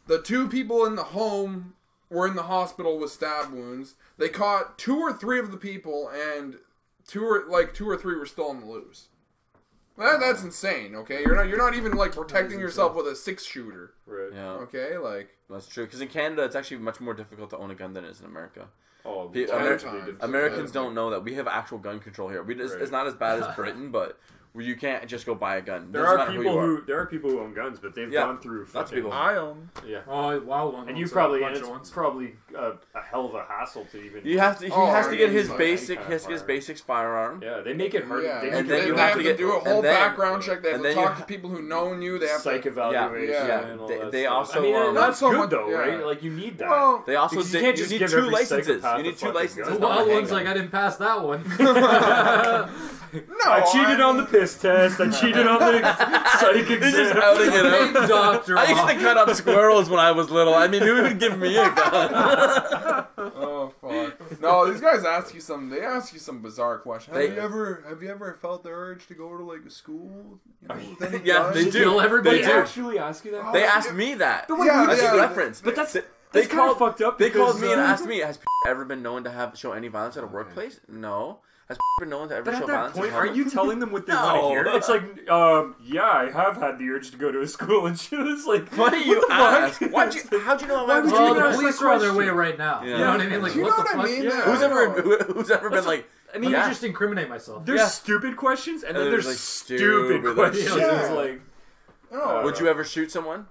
the two people in the home were in the hospital with stab wounds. They caught two or three of the people, and two or like two or three were still on the loose. That, that's insane. Okay, you're not you're not even like protecting yourself with a six shooter. Right. Yeah, Okay, like. that's true. Because in Canada, it's actually much more difficult to own a gun than it is in America. Oh, The- Amer- Americans don't know that we have actual gun control here. We just, Right. It's not as bad as Britain, but where you can't just go buy a gun. There Doesn't are people you are. who there are people who own guns, but they've Yeah, gone through lots of fucking people. I own. yeah. Oh, wild one. And you owns a probably and bunch it's ones. probably a, a hell of a hassle to even. You have to. He Oh, has to get his like, basic. any He has to get his kind basics firearm. Yeah, they make it hard. Yeah, They And make then they, you they have have to to get- do a and whole then- background check. They have and to then you talk ha- to people who know you. They have psych to. evaluation Yeah. and all They- that they stuff. also, I mean, um, that's Not so good much- though, yeah. right? Like you need that. Well, They also Because you say can't you just need give two every licenses. psychopath You a need two fucking licenses. gun. The not a wild one's like I didn't pass that one. no, I cheated on the mean- piss test. I cheated on the psych He's just exam. outing it out. Doctor. I used to cut up squirrels when I was little. I mean, who would give me a gun? Oh fuck! No, these guys ask you some. They ask you some bizarre questions. They- have you ever? Have you ever felt the urge to go to like a school? You know, Yeah, guns? they do. Kill everybody. They They do. actually ask you that? They asked me that. Yeah, That's yeah, a reference. But that's they, that's called fucked up They called because, me and uh, asked me, "Has ever been known to have show any violence at a workplace?" No. Has been known to ever But show at that violence? point, in are public? you telling them what they No. want to hear? It's like, um, yeah, I have had the urge to go to a school and shit. It's like, Why do you what the ask? Why'd you? How'd you know I Why was would you Well, even the ask police that are on their way question? right now. Yeah. You know what I mean? Like, Do you what know the what I fuck? mean? Yeah. Yeah, Who's ever who- who's ever been like? I mean, Let Yeah. just incriminate myself. There's Yeah. stupid questions, and, And then there's, there's like, stupid, stupid questions. questions. It's Yeah. like, No. Would you ever shoot someone?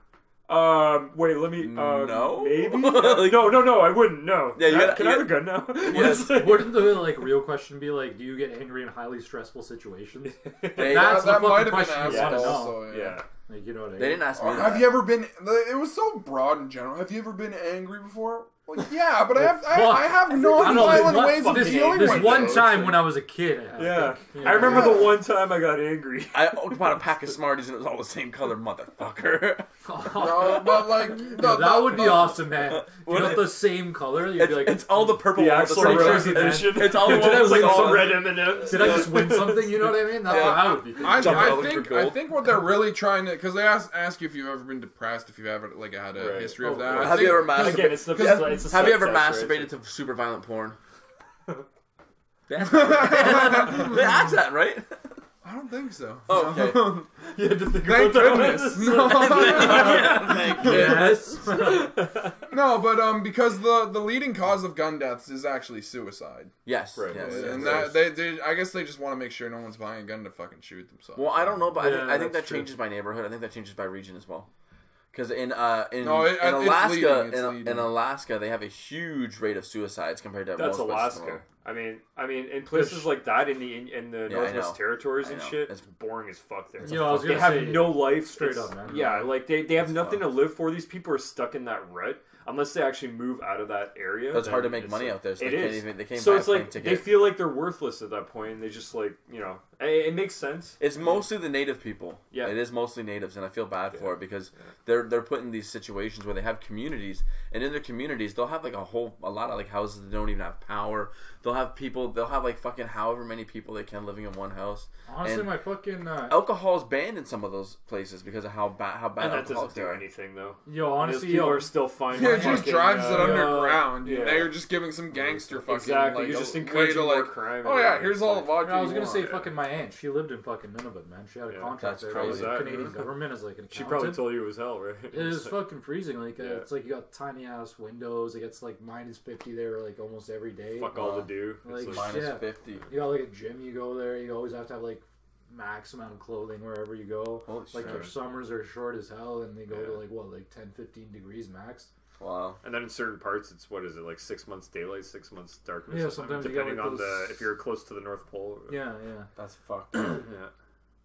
Um, wait, let me. Um, No? maybe. Like- no, no, no, I wouldn't. No. Yeah, you Can I- gotta- Can you I have a gun now? Yes. Wouldn't the like real question be like, do you get angry in highly stressful situations? They, That's that the might fucking have been question asked you want to know. also. Yeah. yeah. Like, you know what I mean? they didn't ask me. Or that. have you ever been? It was so broad in general. Have you ever been angry before? Like, yeah, but I have. I, I have I non-violent this ways one- of this, dealing this with one it. time when I was a kid. I Yeah. think, you I remember Yeah. the one time I got angry. I bought a pack of Smarties and it was all the same color, motherfucker. No, but like Yo, no, that would be no. awesome, man. If you Would got the same color, you'd It's, be like, it's all the purple The one, Axl Rose color. edition. It's all the Did I ones like all some red M&Ms? did I just win something? You know what I mean? That's Yeah. what I would be thinking. I, I think I think what they're really trying to because they ask ask you if you've ever been depressed if you've ever like had a history of Oh, that. Have you ever masturbated? Again, it's Have, a have you ever sex test, right? masturbated to super violent porn? they asked that, they asked that, right? I don't think so. Oh, okay. You had to think Thank about goodness. that. No. Yes. no, but um, because the the leading cause of gun deaths is actually suicide, Yes. Right. yes, yes, and yes. that they, they I guess they just want to make sure no one's buying a gun to fucking shoot themselves. Well, I don't know, but I think, I think that that's true. changes by neighborhood. I think that changes by region as well. Because in uh in, No, it- in Alaska leading, in, in Alaska they have a huge rate of suicides compared to That's most places in Alaska. I mean, I mean, in places like that, in the in, in the Yeah, Northwest. Territories and shit, It's- it's boring as fuck there. You know, I was they gonna have say, no life. straight up, man. Yeah, like they, they have It's nothing fun. to live for. These people are stuck in that rut unless they actually move out of that area. It's hard to make money like- out there, so it they can't even they can't so buy it's a like ticket. they feel like they're worthless at that point, and they just like you know, it, it makes sense. It's mostly the native people. Yeah. it is mostly natives, and I feel bad for it because they're they're put in these situations where they have communities, and in their communities they'll have like a whole a lot of like houses that don't even have power. They'll have people. They'll have like fucking however many people they can living in one house. Honestly, And- my fucking uh, Alcohol is banned in some of those places because of how bad how bad And that doesn't do anything though. yo, Honestly, honestly, people yo, are still fine. Yeah, it just fucking, drives it uh, underground. yeah. Now you're just giving some gangster fucking Exactly, like you're just way encouraging to, more like, crime. Oh yeah, here's all the vodka. I was gonna say fucking my aunt. She lived in fucking Nunavut, man. She had a Yeah, contract that's there. crazy. with the That- Canadian government as like an She probably accountant. told you it was hell, right? It is fucking freezing. Like uh, Yeah. it's like you got tiny ass windows. It gets like minus fifty there like almost every day. fuck all to do. It's Like, like- Minus Yeah. fifty. You got like a gym. You go there. You always have to have like max amount of clothing wherever you go. Holy Like shit! your summers are short as hell, and they go to Yeah. like what like 10, 15 degrees max. Wow. And then in certain parts, it's what is it like six months daylight, six months darkness. Yeah, or something, sometimes you get, depending like, on the if you're close to the North Pole. Yeah, yeah. That's fucked. up. Yeah.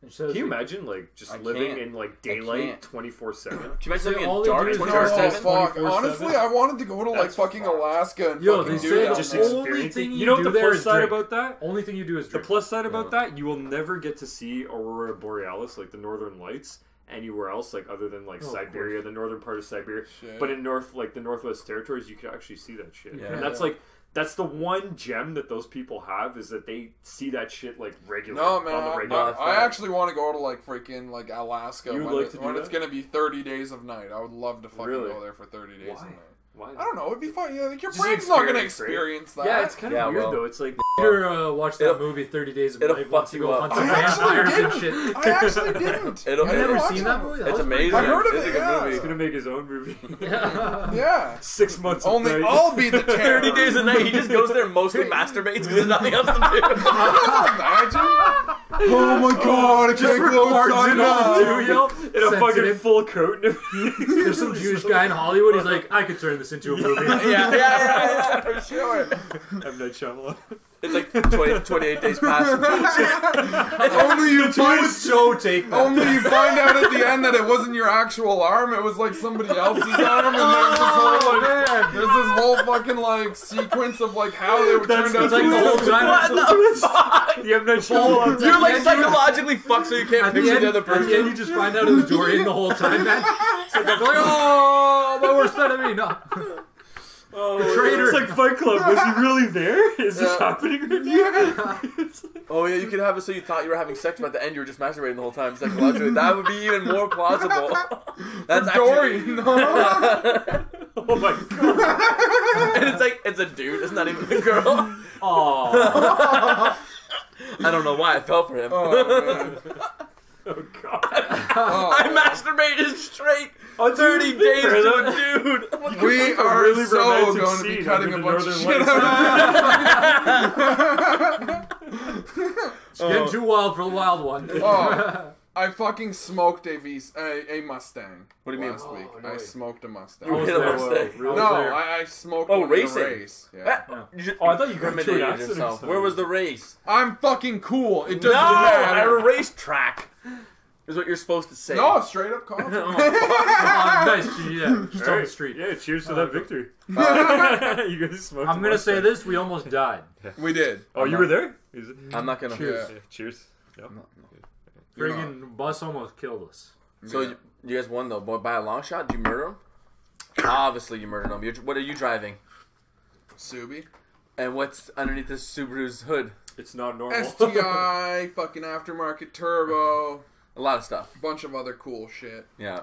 And so Can you like, imagine like just I living can't. in like daylight twenty four seven? Can you imagine living in they dark do is twenty No, four Twenty-four seven? fuck. 24/7? Honestly, I wanted to go to like That's fucking fucked. Alaska and Yo, fucking they do that. Just man. Only thing You you know do what the there plus side drink. about that? only thing you do is The plus side about Yeah. that, you will never get to see aurora borealis, like the northern lights, anywhere else, like other than like Oh, Siberia, the northern part of Siberia. Shit. But in north, like the Northwest Territories, you could actually see that shit. Yeah. And that's like that's the one gem that those people have is that they see that shit like regularly. No man, on the I, regular. No, I, I actually want to go to like freaking like Alaska You would when, like it- to do when that? it's gonna be 30 days of night. I would love to fucking Really? go there for 30 days Why? of night. Why? I don't know. It'd be fun. Yeah, like, your Just brain's not gonna experience, right? that. Yeah, it's kind of Yeah, weird well- though. It's like Peter uh, watched that It'll- movie Thirty Days of Night once you you go hunt I some actually vampires and didn't. shit. I actually didn't. It'll- I You've didn't never watch seen that movie? That It's was pretty amazing. I heard of it's it, a good yeah. movie. he's gonna make his own movie. Yeah. Yeah. Six months. of Only night. I'll be the terror. Thirty days a night. He just goes there and mostly masturbates because there's nothing else to do. Imagine. Oh my god! I Just can't go records outside it all now. too, in a fucking full coat. There's some Jewish guy in Hollywood. He's like, I could turn this into a movie. yeah, yeah, yeah, yeah, for sure. I'm not Shyamalan. It's like 20, 28 days past. Only you Dude, find. so take that. Only you find out at the end that it wasn't your actual arm; it was like somebody else's arm, and there's this oh, whole like, there's this whole fucking like sequence of like how they were That's turned out the to like the whole be. time. What the fuck? You have no Shyamalan. You're like end, you- psychologically fucked, so you can't At the, picture end, the other at the end, person. you just find out it was Dorian the whole time, man. It's like, I'm like, oh, my worst enemy. No. Oh, traitor. It's like Fight Club. Was he really there? Is this happening right now? It's like- Oh yeah, you could have it so you thought you were having sex, but at the end you were just masturbating the whole time psychologically. That would be even more plausible. That's actually. Dorian, no. oh my god. and it's like it's a dude. It's not even a girl. Oh, I don't know why I fell for him. Oh, man. oh god. Oh. I masturbated straight Oh, 30 dude, days to a dude. We are really so going to be cutting a bunch of shit out. It's getting too wild for the wild one. Oh. I fucking smoked a, v- a, a Mustang. What do you mean? Last Oh, week, I nice. smoked a Mustang. You I was hit a Mustang? Really? no. I, I smoked Oh, one in a racing. race. Yeah. Ah, just Oh, I thought you got into an incriminated accident or yourself. Where was the race? I'm fucking cool. It No, doesn't at a matter. racetrack. Is what you're supposed to say. No, straight up call. Oh, nice. Yeah, just on the street. Yeah, cheers to that okay. victory. you guys smoked. I'm gonna say Mustang. this: we almost died. we did. Oh, you were there? Is it? I'm not gonna. Cheers. Yeah, cheers. Yeah. You're Friggin' bus almost killed us. So Yeah. you, you guys won though, but by a long shot. Did you murder him? Obviously, you murdered him. You're, what are you driving? Subi. And what's underneath this Subaru's hood? It's not normal. STI, fucking aftermarket turbo, A lot of stuff. A bunch of other cool shit. Yeah.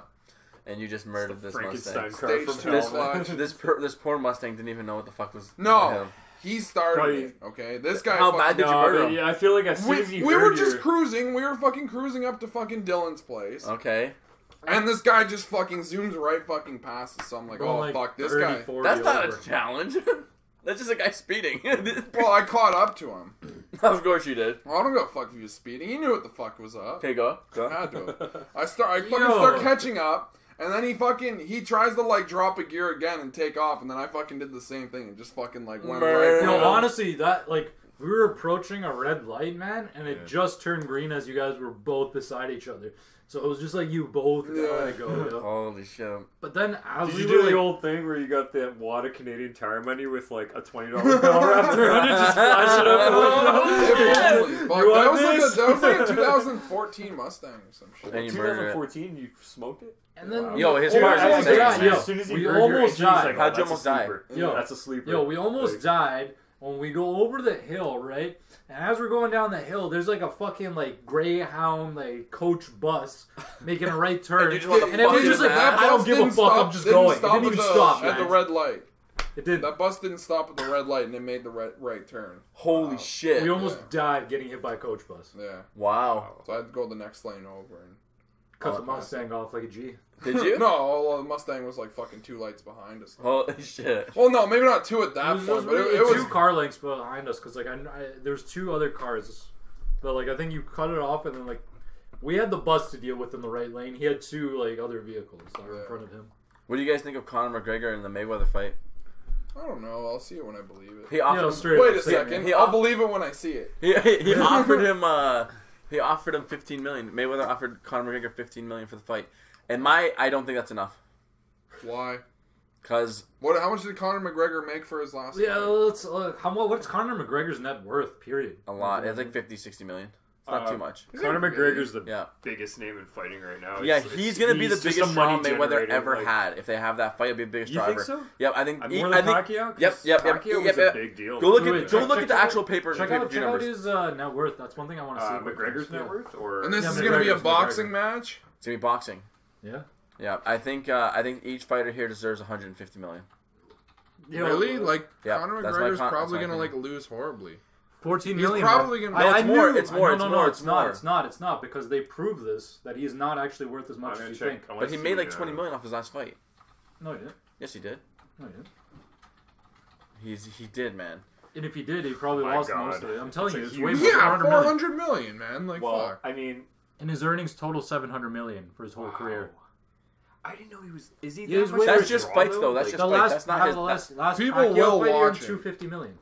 And you just murdered this Frankenstein Mustang. car Stage from two hell. This, clutch. this, per, this poor Mustang didn't even know what the fuck was. No. him. He started Probably- it. Okay, this guy. How fucking- bad did you No, murder him? yeah, I feel like as soon We, you we heard were just your- cruising. We were fucking cruising up to fucking Dylan's place, Okay. and this guy just fucking zooms right fucking past us. So I'm like, Going oh like fuck, this 30, guy. 40 That's not over. a challenge. That's just a guy speeding. well, I caught up to him. of course you did. Well, I don't give a fuck if he was speeding. He knew what the fuck was up. Okay, go. go. I had to. I start. I fucking Yo. start catching up, and then he fucking he tries to like drop a gear again and take off, and then I fucking did the same thing and just fucking like went right. No, honestly, that like we were approaching a red light, man, and it yeah. just turned green as you guys were both beside each other. So it was just like you both yeah. got to go. Holy shit! But then as Did we you do the old thing where you got that wad of Canadian Tire money with like a twenty dollar bill wrapped around it, just flash it up? oh, yeah. Fuck, that, was this? like a, that was like a 2014 Mustang or some shit. 2014, you smoked it. And then wow. yo, his oh, car's insane. Yo, as soon as he we almost died. Like, oh, How'd you almost die? Yo, that's a sleeper. Yo, we almost like, died when we go over the hill, right? And as we're going down the hill, there's like a fucking like Greyhound like coach bus making a right turn, and, and it was just like that I don't give a fuck. Stop, I'm just didn't going. Stop it didn't even the, uh, stop at the red light. It did. That bus didn't stop at the red light, and it made the red, right turn. Holy wow. shit! We almost yeah. died getting hit by a coach bus. Yeah. Wow. So I had to go the next lane over and Cut oh, the Mustang off like a G. Did you? no, well, the Mustang was like fucking two lights behind us. Holy oh, shit! Well, no, maybe not two at that point, but it, it was two car lengths behind us because like I, I there's two other cars, but like I think you cut it off and then like we had the bus to deal with in the right lane. He had two like other vehicles that were in front of him. What do you guys think of Conor McGregor and the Mayweather fight? I don't know. I'll see it when I believe it. He offered Yeah, him, straight Wait a second. He- I'll believe it when I see it. he, he offered him uh, he offered him 15 million. Mayweather offered Conor McGregor 15 million for the fight, and my I don't think that's enough. Why? Because what? How much did Conor McGregor make for his last? Yeah, fight? let's look. How what's Conor McGregor's net worth? Period. A lot. It's like 50, 60 million. It's not um, too much. Conor McGregor's the yeah. biggest name in fighting right now. It's, yeah, he's going to be the biggest Sean Mayweather ever like, had. If they have that fight, it'll be the biggest you driver. Think so? Yep, I think. Uh, I'm more I think, Pacquiao. Yep, yep, yep. Pacquiao yep, yep, a big deal. Go look at go look at the actual paper. Check out, check his uh, net worth. That's one thing I want to uh, see. McGregor's net worth, or and this is going to be a boxing match. It's going to be boxing. Yeah. Yeah, I think uh, I think each fighter here deserves 150 million. Really? Like Conor McGregor's probably going to like lose horribly. Fourteen million. He's probably gonna. No, it's more. It's more. No, it's no, no, more, it's, not. It's not. It's not because they prove this that he is not actually worth as much as you check. think. But he made like uh, twenty million off his last fight. No, he didn't. Yes, he did. No, he didn't. He's he did, man. And if he did, he probably oh lost God. most of it. I'm telling it's you, it's way more. Yeah, four hundred million, man. Like, well. I mean, and his earnings total seven hundred million for his whole wow. career. I didn't know he was. Is he? Yeah, that that's just fights, though. That's like, just the fights. Last, that's not his. Last, last people will watch. Two fifty million.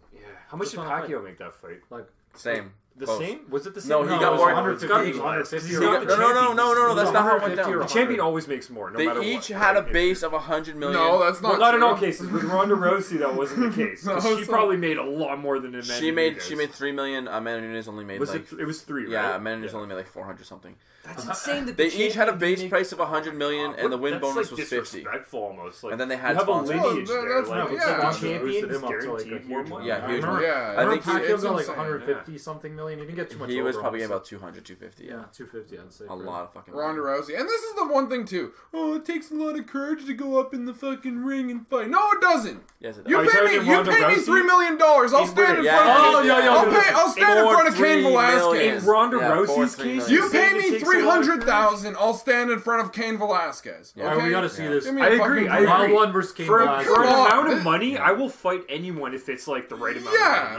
How much did Pacquiao make that fight? Like same. The Close. same? Was it the same? No, he got more. 150. It's 150. He got, no, no, no, no, no, no. That's not how it went down. The champion always makes more, no they matter what. Each had a base of a 100 million. No, that's not. Well, not in all cases. With Ronda Rousey, that wasn't the case. no, she probably made a lot more than Amanda. She made. Nunes. She made three million. Uh, Amanda Nunes only made. Was like, it? It was three. Yeah. Amanda Nunes yeah. only made like 400 something. That's uh-huh. insane. That they the each had a base make... price of 100 million, uh, and the win bonus like was 50. Almost, like, and then they had sponsors. Oh, that's there. Like, yeah. Like, champion guaranteed more money. Yeah, huge. Yeah, I think Pacquiao got like 150 yeah. something million. He didn't get too much. He was probably getting about 200, 250. Yeah, 250. I'd say a lot of fucking. Ronda Rousey, and this is the one thing too. Oh, it takes a lot of courage to go up in the fucking ring and fight. No, it doesn't. Yes, it does. You pay me. You pay me three million dollars. I'll stand in front. of I'll stand in front of Cain Velasquez. In Ronda Rousey's case, you pay me three three hundred thousand, I'll stand in front of Cain Velasquez. Yeah, okay? we gotta see yeah. this. I agree. I agree. One versus Cain for, Velasquez. For an amount of money, I will fight anyone if it's like the right amount. Yeah,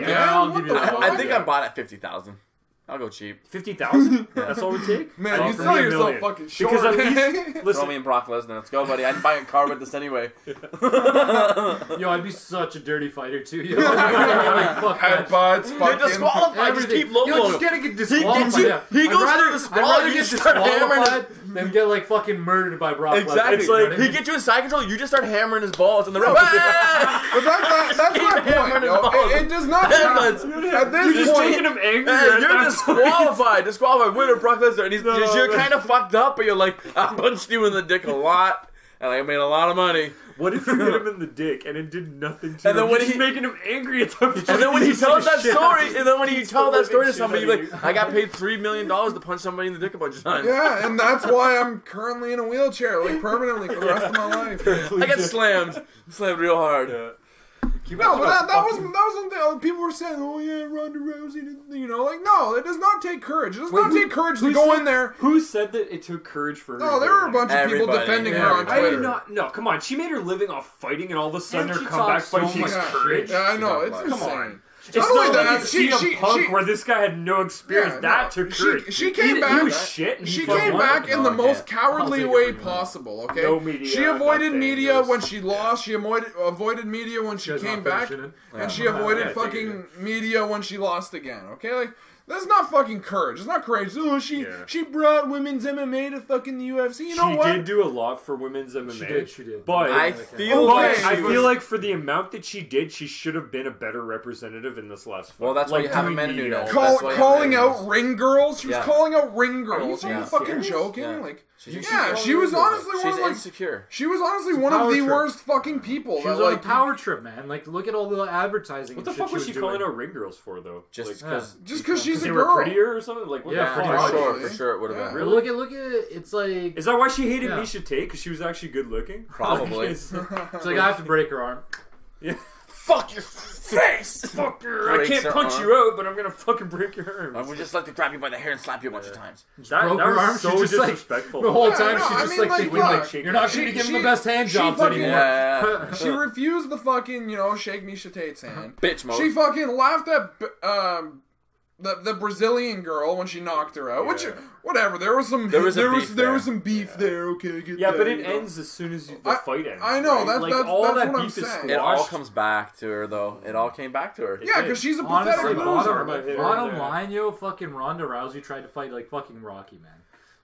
of money. yeah. yeah. I, I think I bought at fifty thousand. I'll go cheap. Fifty thousand? yeah. That's all we take. Man, you sell yourself million. fucking short. Because at least, listen, Throw me and Brock Lesnar. Let's go, buddy. I'd buy a car with this anyway. Yo, I'd be such a dirty fighter too. Yo, I'd like, fuck fucking You're disqualified. Just keep low. Yo, just gotta disqualified. He, gets you, he goes through the sprawl. You start hammering then get like fucking murdered by Brock. Exactly. It's like, he gets you in side control, you just start hammering his balls, and the ref. but that's, that's, that's my point. It, it, does not. That's, at this you're point, just angry. Hey, you're disqualified. disqualified. Winner Brock Lesnar, and he's no, you're kind of fucked up, but you're like, I punched you in the dick a lot, and I made a lot of money. What if you hit him in the dick and it did nothing to and him? Then when he's he, making him angry at the And then when you tell that story, and then when you tell that story to somebody, you're like, I got paid three million dollars to punch somebody in the dick a bunch of times. Yeah, and that's why I'm currently in a wheelchair, like permanently for the rest of my life. I got slammed, slammed real hard. Yeah. He no, but that, that was that was something other people were saying. Oh yeah, Ronda Rousey, didn't, you know, like no, it does not take courage. It does Wait, not who, take courage to go said, in there. Who said that it took courage for? her No, there were a bunch of people defending her on Twitter. I did not. No, come on, she made her living off fighting, and all of a sudden and her comeback so fight takes courage. Yeah, I know. It's come insane. on. It's not, not like that. It's she, Punk she, where this guy had no experience. Yeah, that no. took courage. She, she came he, back. He was shit. She came back in the again. most cowardly way possible. Okay. No media. She avoided media when she lost. She avoided avoided media when she came back, and she avoided fucking media when she lost again. Okay, like that's not fucking courage. It's not courage. Oh, she yeah. she brought women's MMA to fucking the UFC. You know she what? She did do a lot for women's MMA. She did. She did. But I feel like I feel like for the amount that she did, she should have been a better representative in this last fight. Well, that's like, why you have a been know, Call, calling out ring girls. She was yeah. calling out ring girls. Are you, Are you fucking serious? joking? Like. She's yeah, she was honestly one She's of like insecure. She was honestly one of the trip. worst fucking people. She was that, on like, a power trip, man. Like, look at all the advertising. What the fuck was she, calling her ring girls for though? Just because? Like. Just because she's a girl? prettier or something? Like, what yeah, the fuck? For sure, for sure, it would have yeah. been. Really? Look at, look at. It's like. Is that why she hated yeah. Miesha Tate? Because she was actually good looking. Probably. It's like, I have to break her arm. Yeah fuck your face, fucker! I can't punch arm. you out, but I'm gonna fucking break your arms. I would just like to grab you by the hair and slap you a bunch of times. That, that her arm, was she so just, like, disrespectful. the whole time no, she I just mean, like, like, she like you're not gonna She- give him the best hand she jobs fucking- anymore. Yeah. she refused the fucking, you know, shake Miesha Tate's hand. Bitch mode. She fucking laughed at um, the the Brazilian girl when she knocked her out, yeah. which whatever. There was some there was there, was, there. there. was some beef yeah. there. Okay, yeah, that, but it you know. ends as soon as you, the I, fight ends. I know right? that's, like, that's, all that's that what beef I'm is saying. It all comes back to her though. It all came back to her. It yeah, because she's a pathetic Honestly, loser. Bottom, bottom line, yo, fucking Ronda Rousey tried to fight like fucking Rocky man.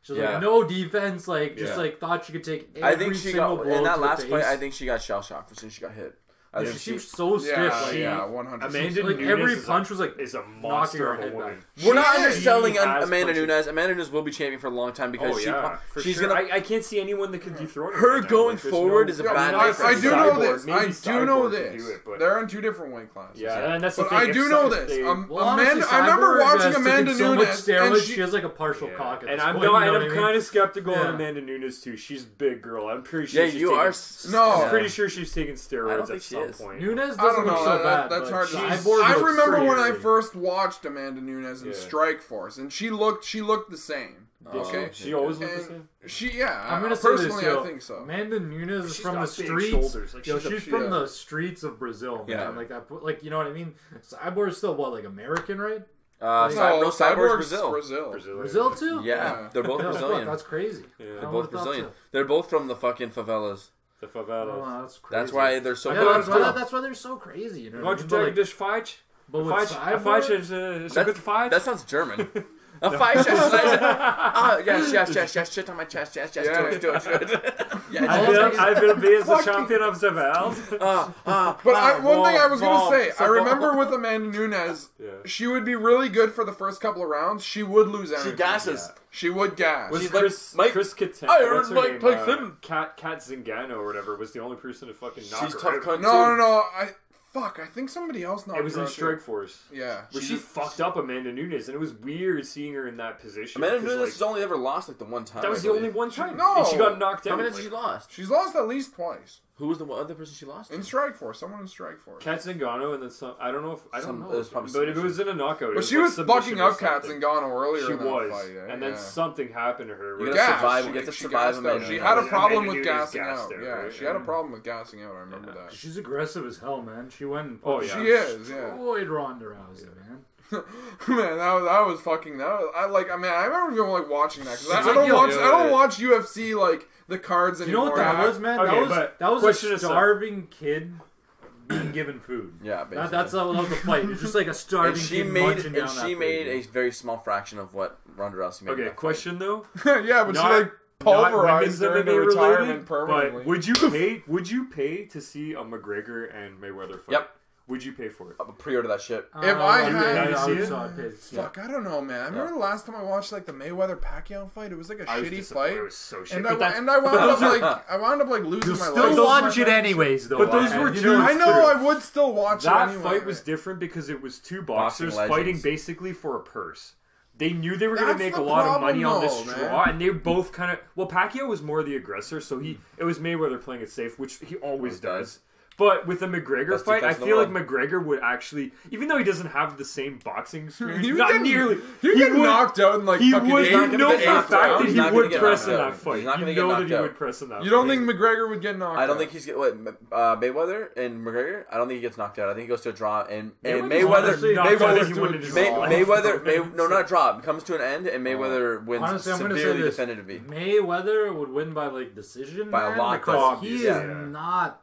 She's yeah. like no defense, like just like thought she could take. I think she got in that last fight. I think she got shell shocked since she got hit. Yeah, she, she, was so stiff. Yeah, yeah, one hundred. Amanda like, Nunes every punch a, was like is a monster of a woman. Back. We're not underselling Amanda punching. Nunes. Amanda Nunes will be champion for a long time because oh, yeah, she she's sure. gonna. I, I, can't see anyone that could dethrone her. Her going like, forward no, is a yeah, bad. I, mean, I, I do know this. I do know this. Do it. They're in two different weight classes. Yeah, and that's the thing. I do know this. Um, amanda. I remember watching Amanda Nunes. and She has like a partial cock. And I'm I'm kind of skeptical on Amanda Nunes too. She's big girl. I'm pretty sure. Yeah, you are. No, pretty sure she's taking steroids is. Point. Nunes doesn't I don't know. look so that, bad. That's hard to Cyborg I remember when I first watched Amanda Nunes in yeah. Strike Force, and she looked she looked the same. Did okay, she, she always looked the same. She yeah. I'm gonna personally say this, yo, I think so. Amanda Nunes is from the streets. Like, yo, she's, she's from yeah. the streets of Brazil, man. Yeah. Like that, like you know what I mean. Cyborg's still what like American, right? Uh, like, no, Cyborg's Brazil. Brazil. Brazil. Brazil too? Yeah. yeah. They're both Brazilian. That's crazy. They're both Brazilian. They're both from the fucking favelas. The favelas. Oh, that's crazy. That's why they're so. Yeah, that's, why, that's why they're so crazy. You know? Won't you take like, this fight? But with is, uh, is a good fight. That sounds German. A five chest. Oh, yes, yes, yes, yes. Shit on my chest. Yes, yes. Do it, do it, do it. yes, I will, I will be as the champion of the world. Uh, uh, but I, one thing I was going to say, I remember with Amanda Nunes, she would be really good for the first couple of rounds. She would lose energy. She gasses. She would gas. Was She's Chris, like, Mike, Chris Kattan, I heard Mike, uh, Tyson. Simmons. Cat, Zingano or whatever was the only person to fucking knock her out. No, no, no. I, Fuck, I think somebody else knocked. It was her in. Strike Force. Yeah, Where she, fucked up Amanda Nunes, and it was weird seeing her in that position. Amanda Nunes like, has only ever lost like the one time. that was I the believe. only one time. No! and she got knocked How out. many she lost? she's lost at least twice. Who was the other person she lost? In? Strike Force, someone in Strike Force. Cat Zingano and then some. I don't know if I don't know. It was probably but if it was in a knockout. But she was, like bucking up Cat Zingano earlier. She was, fight, yeah, and then yeah. something happened to her. You gotta survive. You get to survive. She, she, had a problem with gassing out. Yeah, right? she had a problem with gassing out. I remember yeah. that. She's aggressive as hell, man. She went. And oh yeah, she is. Yeah, Ronda Rousey, man. man, that was, that was fucking that was, I like I mean I remember even like watching that because I, I, don't watch I don't watch UFC like the cards you know what that was, man? Okay, that was that was a uh, starving kid being given food. Yeah, basically. That, that's not the fight. It's just like a starving And she kid made munching and down that she food. made a very small fraction of what Ronda Rousey made. Okay, fight. question though. yeah, but Not- she like pulverized her into retirement permanently. But would you pay? Would you pay to see a McGregor and Mayweather fight? Yep. Would you pay for it? I'm pre-order that shit. Uh, if I had, had I, I saw it. Yeah. Fuck, I don't know, man. I remember yeah. the last time I watched like the Mayweather Pacquiao fight. It was like a I shitty fight. It was so shit. And, I, and I wound up like I wound up like losing You'll my life. Still watch it anyways, though. But those were two. I know I would still watch that it. That fight was different because it was two boxers Boxing fighting legends. basically for a purse. They knew they were going to make a lot of money though, on this draw, man. and they both kind of. Well, Pacquiao was more the aggressor, so he it was Mayweather playing it safe, which he always does. But with a McGregor Best fight, I feel like McGregor would actually, even though he doesn't have the same boxing experience, he not get, nearly. He'd get knocked out in like he fucking would, eight. You know for a fact that he would press in that fight. He's not going to get knocked out. You know that he would press in that. You don't think McGregor would get knocked? out? I don't think he's get what uh, Mayweather and McGregor. I don't think he gets knocked out. I think he goes to a draw and, and Mayweather. Mayweather, Mayweather, no, not draw. Comes to an end and Mayweather wins severely definitively. Mayweather would win by like decision by a lot because he is not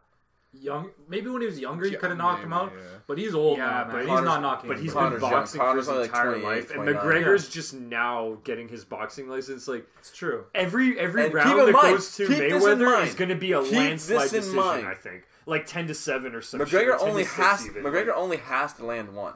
young. Maybe when he was younger, you could have knocked him out. Yeah. But he's old yeah, now, but man. he's not knocking. But he's him out. been boxing for his like entire life, and McGregor's just now getting his boxing license. Like It's true. every every And round that mind- goes to keep Mayweather is going to be a Keep landslide decision. mind. I think like ten to seven or something. McGregor only has McGregor only has to land one.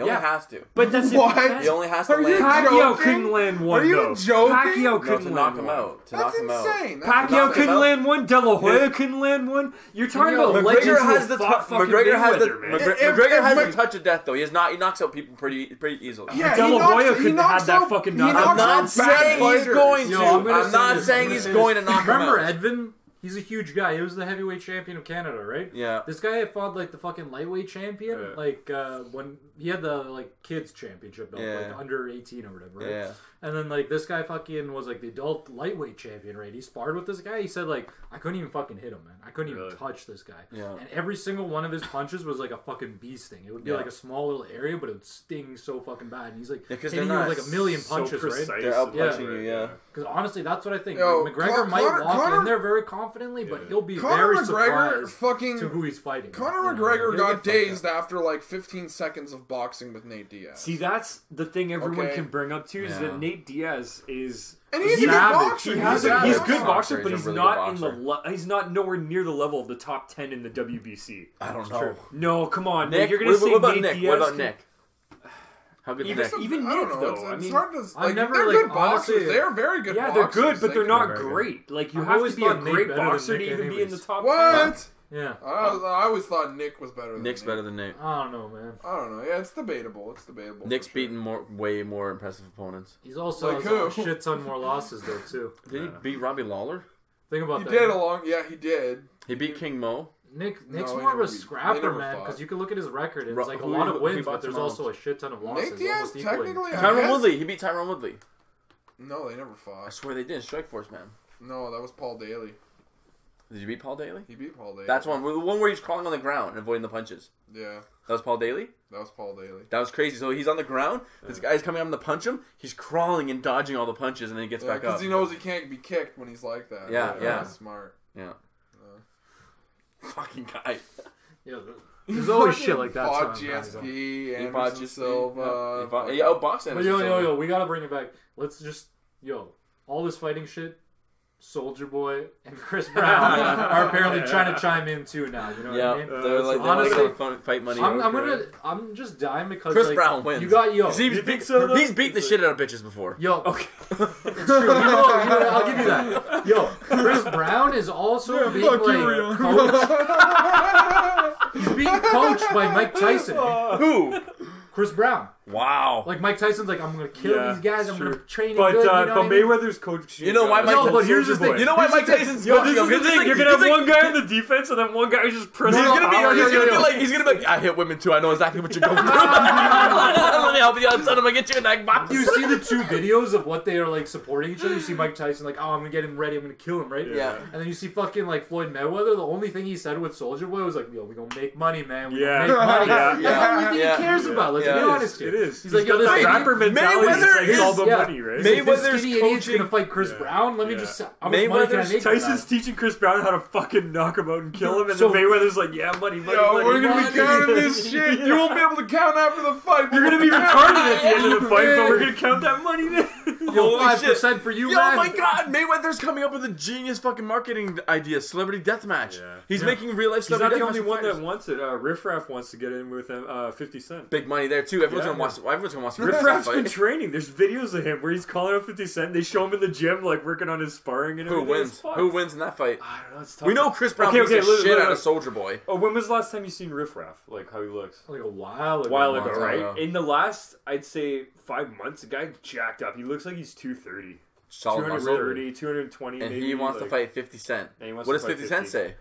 He only yeah. has to. But that's what? He only has to. Are land. Pacquiao couldn't land one. Are you joking? Pacquiao couldn't no, knock land him one. out. To that's knock insane. Him out. Pacquiao couldn't out. land one. De La Hoya yeah. couldn't land one. You're talking you know, about McGregor has the t- McGregor has the McGregor, if, McGregor if, has if, the touch of death though. He is not. He knocks out people pretty pretty easily. Yeah, De La Hoya couldn't have that fucking knock. I'm not saying he's going to. I'm not saying he's going to knock him out. Remember Edvin? He's a huge guy. He was the heavyweight champion of Canada, right? Yeah. This guy had fought like the fucking lightweight champion, yeah. like uh, when he had the like kids championship belt, yeah. like under eighteen or whatever. Right? Yeah. And then like this guy fucking was like the adult lightweight champion, right? He sparred with this guy. He said like I couldn't even fucking hit him, man. I couldn't really? even touch this guy. Yeah. And every single one of his punches was like a fucking bee sting. It would be yeah. like a small little area, but it would sting so fucking bad. And he's like yeah, they're not like a million punches, so right? They're out punching you, yeah. Because honestly, that's what I think. Yo, McGregor Con- might Con- walk in there very confident confidently, yeah. but he'll be Conor very McGregor surprised fucking, to who he's fighting. Conor McGregor got dazed after like 15 seconds of boxing with Nate Diaz. See, that's the thing everyone okay. can bring up too is yeah. that Nate Diaz is and he's, a good boxer. He has he's, a, he's, good boxer, but he's not in the le- he's not nowhere near the level of the top ten in the WBC. I don't know. No, come on, Nick. Nick. You're gonna what, say what about Nate Nick? Diaz what about Nick? How good even, is that? Even Nick, though. It's, it's I mean, hard to, like, never, they're like, good boxers. Honestly, they're very good. Yeah, boxers. they're good, but they're not great. Good. Like you have to be a great boxer to even be in the top. What? Yeah, I, I, always thought Nick was better. than Nick's Nick. better than Nick. I don't know, man. I don't know. Yeah, it's debatable. It's debatable. Nick's sure. beaten more, way more impressive opponents. He's also like has a shit ton more losses though too. Did he beat Robbie Lawler? Think about he that. He did a long. Yeah, he did. He, he beat did. King Mo. Nick Nick's no, more of a scrapper man because you can look at his record. It's like a lot of wins, but there's also a shit ton of losses. Nick Diaz, technically, Tyron guess... Woodley. He beat Tyron Woodley. No, they never fought. I swear they didn't. Strikeforce, man. No, that was Paul Daley. Did you beat Paul Daley? He beat Paul Daley. That's one. The one where he's crawling on the ground and avoiding the punches. Yeah. That was Paul Daley. That was Paul Daley. That was crazy. So he's on the ground. This guy's coming up to punch him. He's crawling and dodging all the punches, and then he gets yeah, back up. Because he knows he can't be kicked when he's like that. Yeah, yeah. yeah. Smart. Yeah. Fucking guy. Yeah, there's always shit like that. Fought. GSP, Anderson fought Silva. Yeah, he fought, yeah, oh, boxing. Yo, yo, yo, we gotta bring it back. Let's just yo, all this fighting shit. Soulja Boy and Chris Brown are apparently yeah. trying to chime in too now. You know what I mean? Uh, they're like, so honestly, fight money. I'm, I'm, gonna, I'm just dying because Chris like, Brown wins. You got yo. He's, beat, so, he's the shit out of bitches before. Yo, okay, it's true. You know, I'll give you that. Yo, Chris Brown is also yeah, being like coached. he's being coached by Mike Tyson. Who? Chris Brown. Wow. Like Mike Tyson's like, I'm gonna kill yeah, these guys. I'm true. gonna train. But good, uh, you know but I mean? Mayweather's coach. You know why Mike? No, but here's the thing. You know why Mike Tyson's yo, coaching him? Here's the thing. You're gonna have one guy in the defense and then one guy just pressing. He's gonna be. Like. He's gonna be like. I hit women too. I know exactly what you're going through. Let me help you out. I'm gonna get you an egg box. You see the two videos of what they are like supporting each other. You see Mike Tyson like, oh, I'm gonna get him ready. I'm gonna kill him, right? Yeah. And then you see fucking like Floyd Mayweather. The only thing he said with Soulja Boy was like, yo, we gonna make money, man. Yeah. Yeah. That's what he cares about. Let's be honest here is. He's, like, yo, got this rapper mentality. Mayweather like, is all the yeah. money, right? Mayweather's like, coaching to fight Chris yeah. Brown. Let yeah. me just. How much money can I make Tyson's teaching Chris Brown how to fucking knock him out and kill him, and so, then Mayweather's like, yeah, money, money, yo, money. We're gonna money. be counting this shit. You won't be able to count after the fight. You're gonna be retarded at the end of the fight, but we're gonna count that money. Yo, five percent for you, yo, man. Oh my god, Mayweather's coming up with a genius fucking marketing idea: celebrity deathmatch. Yeah. He's making real life celebrity. He's not the only one that wants it. Uh, Riff Raff wants to get in with him. Fifty Cent. Big money there too. Everyone's on watch. To, everyone's gonna watch. to see been training. There's videos of him where he's calling out Fifty Cent. They show him in the gym like working on his sparring and Who wins? Who wins in that fight? I don't know. It's tough. We know Chris Brown okay, beats okay, the shit look, out of Soulja Boy. Oh, when was the last time you seen Riff Raff? Like how he looks? Like a while ago. While ago, right? Ago. In the last, I'd say five months, the guy jacked up. He looks like he's two thirty. Solid 230, muscle. 220, and maybe, he wants like, to fight Fifty Cent. what does 50, 50 Cent say?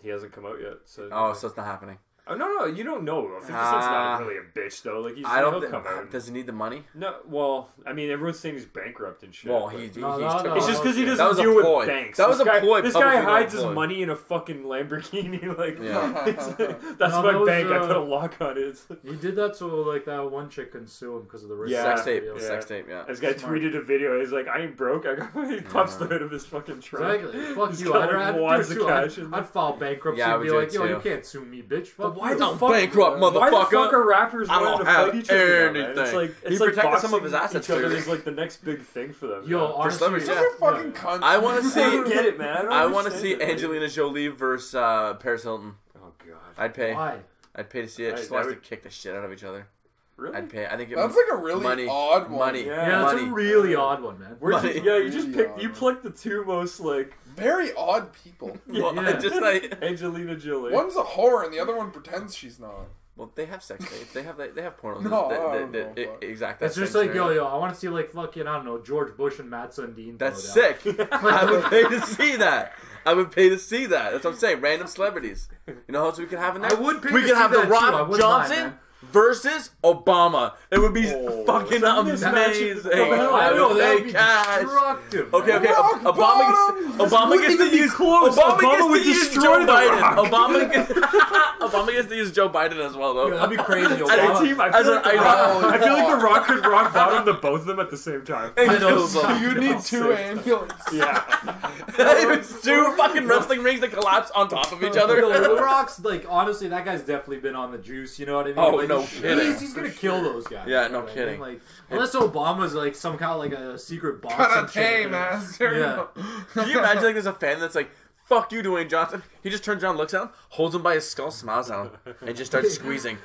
He hasn't come out yet. So oh, so it's not happening. Oh, no, no, you don't know. Fifty Cent's Ah. not really a bitch though. Like he's I don't. he'll Think, come out. does he need the money? No, well, I mean, everyone's saying he's bankrupt and shit. Well, but- he, he, No, he's no, took- no. It's just because he okay. doesn't That was a deal ploy. with banks. That was this a guy, ploy, This guy publicly hides his ploy. money in a fucking Lamborghini. Like, Yeah. it's that's No, my that was, bank. I uh, put a lock on it. He did that so like that one chick couldn't sue him because of the race. Yeah. sex tape. yeah. Sex tape. Yeah. this guy Smart. tweeted a video. He's like, "I ain't broke. I got." He pops the hood of his fucking truck. Exactly. Fuck He's you. got, I'd, like, I'd, wads do of it too. I'd, cash in I'd file bankruptcy Yeah, I and would be do like, it yo, too. you can't sue me, bitch. Fuck why the I'm fuck, bankrupt, Why the fuck are rappers I wanting don't to fight each other? now, man? It's anything. like He it's like protected some of his assets Each other too. is like the next big thing for them. Yo, man. honestly, celebrities, Those yeah. are fucking Yeah. cunts. I want to I don't see. get it, man. I, don't I want to see understand it. Angelina Jolie versus uh, Paris Hilton. Oh god. I'd pay. Why? I'd pay to see it. Right, Just that wants to would- kick the shit out of each other. Really? I'd pay. I think it That's like a really money, odd one. Money. Yeah. Yeah, that's money. a really odd one, man. Where'd you, Money. yeah, you just Really picked. You odd. plucked the two most like Very odd people. Well, Yeah. just like Angelina Jolie. One's a whore and the other one pretends she's not. well, they have sex tapes. They have they, they have pornos. No, that- I that- don't that- know, fuck. exact. It's just like, yo, scenario. yo, I want to see like fucking, I don't know, George Bush and Mats Sundin. That's throw down. sick. I would pay to see that. I would pay to see that. That's what I'm saying. Random celebrities. You know how else we could have in there? I would pay We to could see have the that too. I Rock wouldn't mind, Johnson man. Versus Obama. It would be Oh, fucking that's amazing. What the hell? I I know would that would be cash. destructive. Okay, okay. Rock Obama bottom. gets, Obama gets to use close. Obama, Obama gets to use Joe Biden. Rock. Obama gets, Obama gets to use Joe Biden as well, though. Yeah, that'd be crazy. As a team, I feel, an like the rock. I feel like the Rock could rock bottom to both of them at the same time. I know. kills them. You need two ambulances. Yeah. it's two fucking wrestling rings that collapse on top of each other. The Rock's like honestly, that guy's definitely been on the juice. You know what I mean? Oh, like, no he's, kidding. He's, he's gonna kill those guys. Yeah, you know no what I kidding. mean? Like unless Obama's like some kind of like a secret boxing Karate champion. master. Yeah. Can you imagine like there's a fan that's like, "Fuck you, Dwayne Johnson." He just turns around, looks at him, holds him by his skull, smiles at him, and just starts squeezing,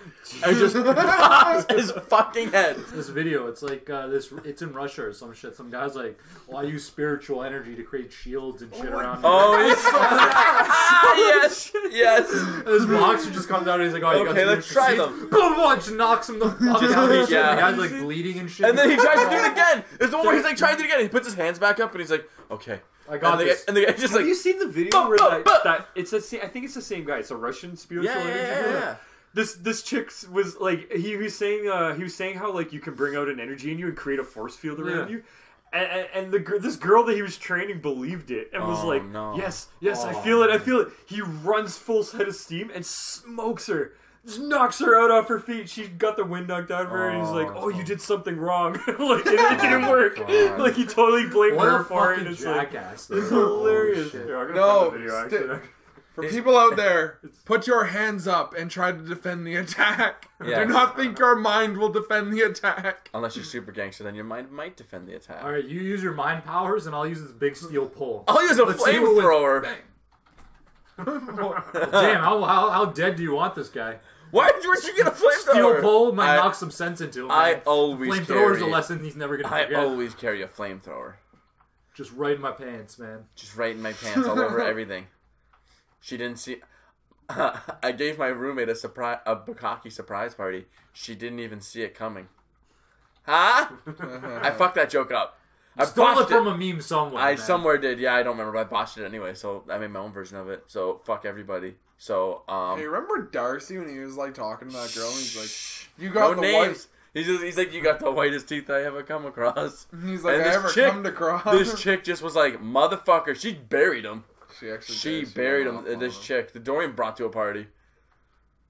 and just pops his fucking head. This video, it's like uh, this. It's in Russia or some shit. Some guys like, well, I use spiritual energy to create shields and shit around me. Oh, yes, yes. And this boxer just comes out and he's like, "Oh, you Okay, got let's try seeds?" them. Boom! boom, Just knocks him the fuck out. And shit. yeah. The guy's like bleeding and shit. And then he tries to do it again. It's the one where he's like trying to do it again. He puts his hands back up and he's like, "Okay." I got and the, this. Guy, and the guy just Have like, you seen the video Buh, where buh, that, buh. that it's a sa- I think it's the same guy. It's a Russian spiritual yeah, yeah, energy. yeah, yeah. This this chick was like he was saying uh, he was saying how like you can bring out an energy in you and create a force field around Yeah. you. And, and, and the this girl that he was training believed it and was Oh, like, no. "Yes, yes, I Oh, feel it, I feel it." He runs full head of steam and smokes her, just knocks her out off her feet. She got the wind knocked out of her, and he's oh, like, Oh. "Oh, you did something wrong. like it, it didn't work. God. like he totally blamed what her for it." fucking And it's like, jackass! it's though. hilarious. shit. Here, No, find video, sti- actually. For people out there, put your hands up and try to defend the attack. Yeah. Do not think your mind will defend the attack. unless you're super gangster, then your mind might defend the attack. All right, you use your mind powers, and I'll use this big steel pole. I'll use a Let's see what was- flamethrower. Damn, how, how how dead do you want this guy? Why did you, you get a flamethrower? Steel pole might I- knock some sense into him. I man. always Flamethrower's carry. a lesson he's never gonna I forget. always carry a flamethrower, Just right in my pants, man. just right in my pants, all over everything. She didn't see. I gave my roommate a surprise, a bukkake surprise party. She didn't even see it coming. Huh? I fucked that joke up. I Stole it botched from a meme somewhere. I man. somewhere did, yeah. I don't remember, but I botched it anyway. So I made my own version of it. So fuck everybody. So um, Hey, remember Darcy when he was like talking to that girl and he's like, "You no got the names. He's just, he's like, you got the whitest teeth I ever come across. He's like, And "I this ever chick- come to cross." This chick just was like, motherfucker. She buried him. she actually She did. buried went him. This on chick, the Dorian brought to a party.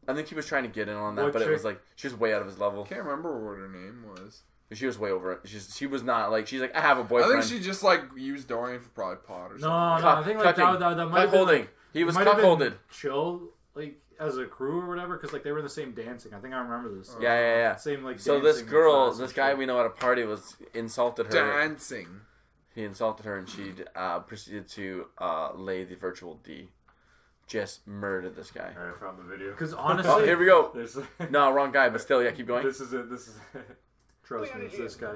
I think he was trying to get in on that, What but it was like she was way out of his level. Can't remember what her name was. She was way over it. She's she was not like she's like I have a I boyfriend. I think she just like used Dorian for probably pot or something. No, no, I think like cucking. that, that, that might have been like, he was might have been cuckolded. chill, like as a crew or whatever, because like they were in the same dancing. I think I remember this. Yeah, yeah, yeah. Same like. So this dancing girl, class and this guy shit. we know at a party was insulted her. Dancing. He insulted her, and she uh, proceeded to uh, lay the virtual D. Just murdered this guy. Alright, I found the video. Because Oh, honestly, here we go. There's, No, wrong guy, but still, yeah, keep going. this is it. This is it. trust me, it's this guy.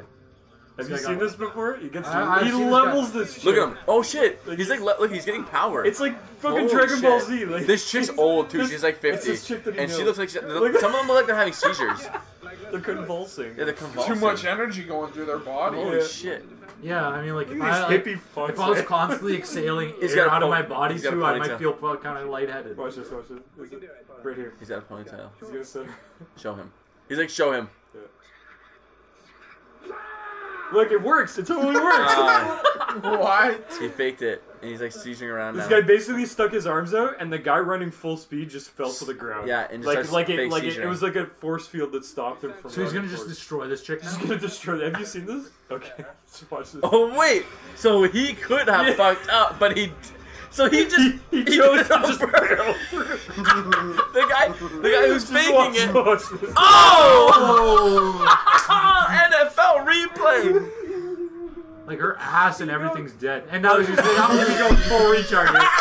Have you seen this before? He gets I- I've he seen this levels guy. this. Look at him. Oh shit! He's like, look, he's getting power. It's like fucking Holy Dragon Ball shit. Z. Like This chick's old too. This- She's like it's fifty, this chick that he and she knows. looks like she, Look at- some of them look like they're having seizures. They're convulsing. Yeah, they're convulsing. Too much energy going through their body. Holy Yeah. shit. Yeah, I mean, like if Look at I, these like, hippie fucks. if I was constantly exhaling He's air got a out of pony- my body he's got a too, I might ponytail. feel kind of lightheaded. Watch this, watch this. Right here. He's got a ponytail. He's gonna say. Show him. He's like, show him. Look, it works. It totally works. Ah, What? he faked it, and he's like seizing around This now. guy basically stuck his arms out, and the guy running full speed just fell to the ground. Yeah, and just like like it like it, it was like a force field that stopped him from. So he's gonna just forward. destroy this chick now. He's gonna destroy. Have you seen this? Okay, let's watch this. Oh wait, so he could have Yeah. fucked up, but he, so he just he, he he chose to just on barrel purpose. through. the guy, the guy who's Just faking it. watch this. Oh! NFL replay. Like her ass and everything's dead, and now she's like, I'm gonna go full recharge. it."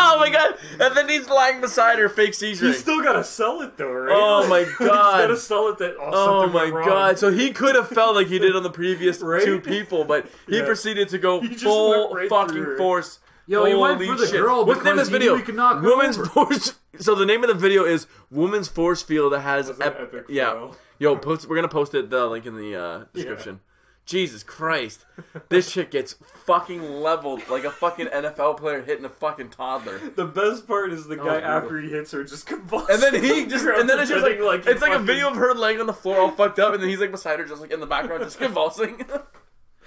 Oh my god! And then he's lying beside her, fake seizure. He's seizuring. still gotta sell it though, right? Oh my god! he's gotta sell it that. Oh, Oh my wrong. god! So he could have felt like he did on the previous Right? two people, but he Yeah. proceeded to go He full right fucking through her. force. Yo, he went Holy for the shit. girl What's the name of this video? he could knock Women's over. force. So the name of the video is "Women's Force Field" that has ep- epic yeah. fail. Yo, post. We're gonna post it the link in the uh, description. Jesus Christ, this chick gets fucking leveled like a fucking NFL player hitting a fucking toddler. The best part is the guy after he hits her just convulses. And then he just, and then it's just like, Pretending it's he like a video of her laying on the floor all fucked up, and then he's like beside her, just like in the background, just convulsing.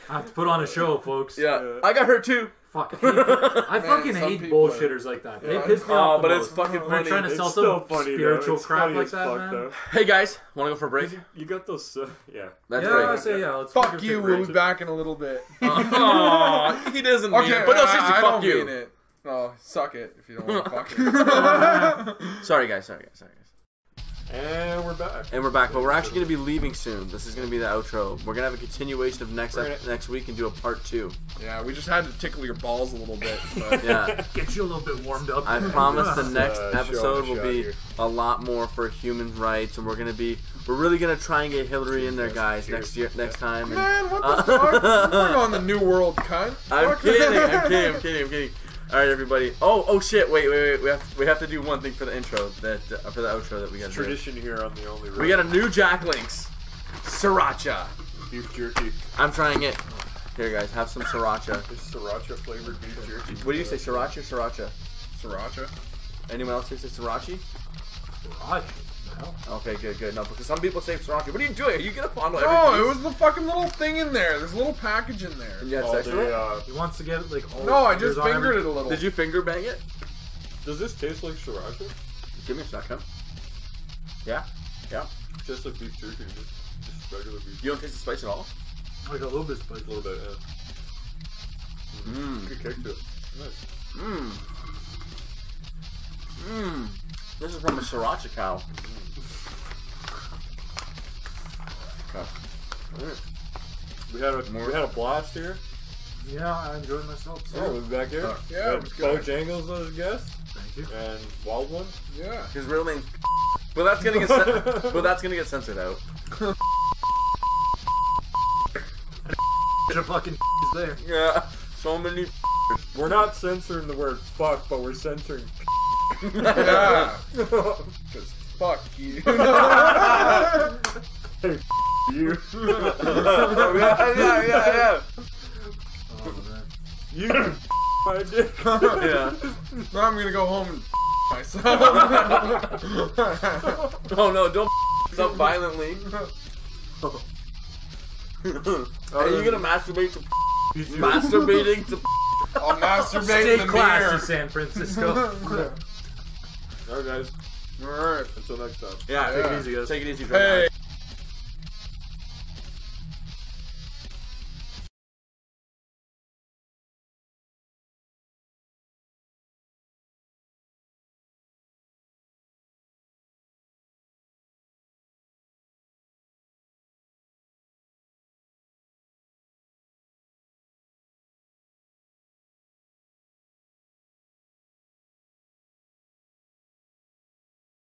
I have to put on a show, folks. yeah, Yeah. I got her too. Fuck. I, hate, I fucking some hate people bullshitters like that. They Yeah. piss me Oh, off. the but it's most. fucking When funny. they're trying to It's sell still some funny, though. spiritual It's crap funny like as that, fuck, man. though. Hey guys, want to go for a break? You got those, uh, yeah. That's yeah, great. I say yeah. Let's Fuck fucking you. take a We'll break. be back in a little bit. Aw, he doesn't mean Okay, it. But no, I- seriously, I fuck don't you. mean it. Oh, suck it if you don't want to fuck it. Sorry guys, sorry guys, sorry guys. And we're back. And we're back, but we're actually going to be leaving soon. This is going to be the outro. We're going to have a continuation of next ep- next week and do a part two. yeah, we just had to tickle your balls a little bit. But Yeah. Get you a little bit warmed up. I promise the next Uh, show episode will be here. a lot more for human rights, and we're gonna be we're really gonna try and get Hillary in there, guys, next year, next time. And man, what the Uh, fuck? Bring on the new world, cunt. I'm Fuck. kidding, I'm kidding, I'm kidding, I'm kidding. All right, everybody. Oh, oh shit! Wait, wait, wait. We have we have to do one thing for the intro that uh, for the outro that we got. do. Tradition here on the only. We got a new Jack Link's, sriracha. beef jerky. I'm trying it. Here, guys, have some sriracha. This sriracha flavored beef jerky. What do you say, sriracha, or sriracha? Sriracha. Anyone else here say sriracha? Gosh, no. Okay, good, good. No, because some people say sriracha. What are you doing? Are you gonna fondle No, everything? it was the fucking little thing in there. There's a little package in there. And you had sex with it? uh, He wants to get like all No, I just fingered it a little. Did you finger bang it? does this taste like sriracha? Give me a second. Yeah, yeah. Just like beef jerky, just, just regular beef. You don't taste the spice at all. Like a little bit spicy. A little bit, yeah. Mmm, Good kick to it. Nice. mmm, mmm. This is from a sriracha cow. Okay. Mm. We had a we had a blast here. Yeah, I enjoyed myself. So. Oh, we'll be back here. Uh, yeah, We it had was good. Bojangles as a guest Thank you. and Wild One. Yeah. His real name's. But that's gonna get. Cen- but that's gonna get censored out. The fucking is there. Yeah. So many. We're not censoring the word fuck, but we're censoring. Yeah. Because fuck you. you. yeah, yeah, yeah, Oh, man. You. My dick. yeah. now I'm gonna go home and myself. Oh no! Don't yourself violently. Are you gonna masturbate to masturbating to? I'll masturbate Stay in the classy, mirror. San Francisco. Alright, guys. Alright. Until next time. Yeah. Take it easy, guys. Take it easy. Hey.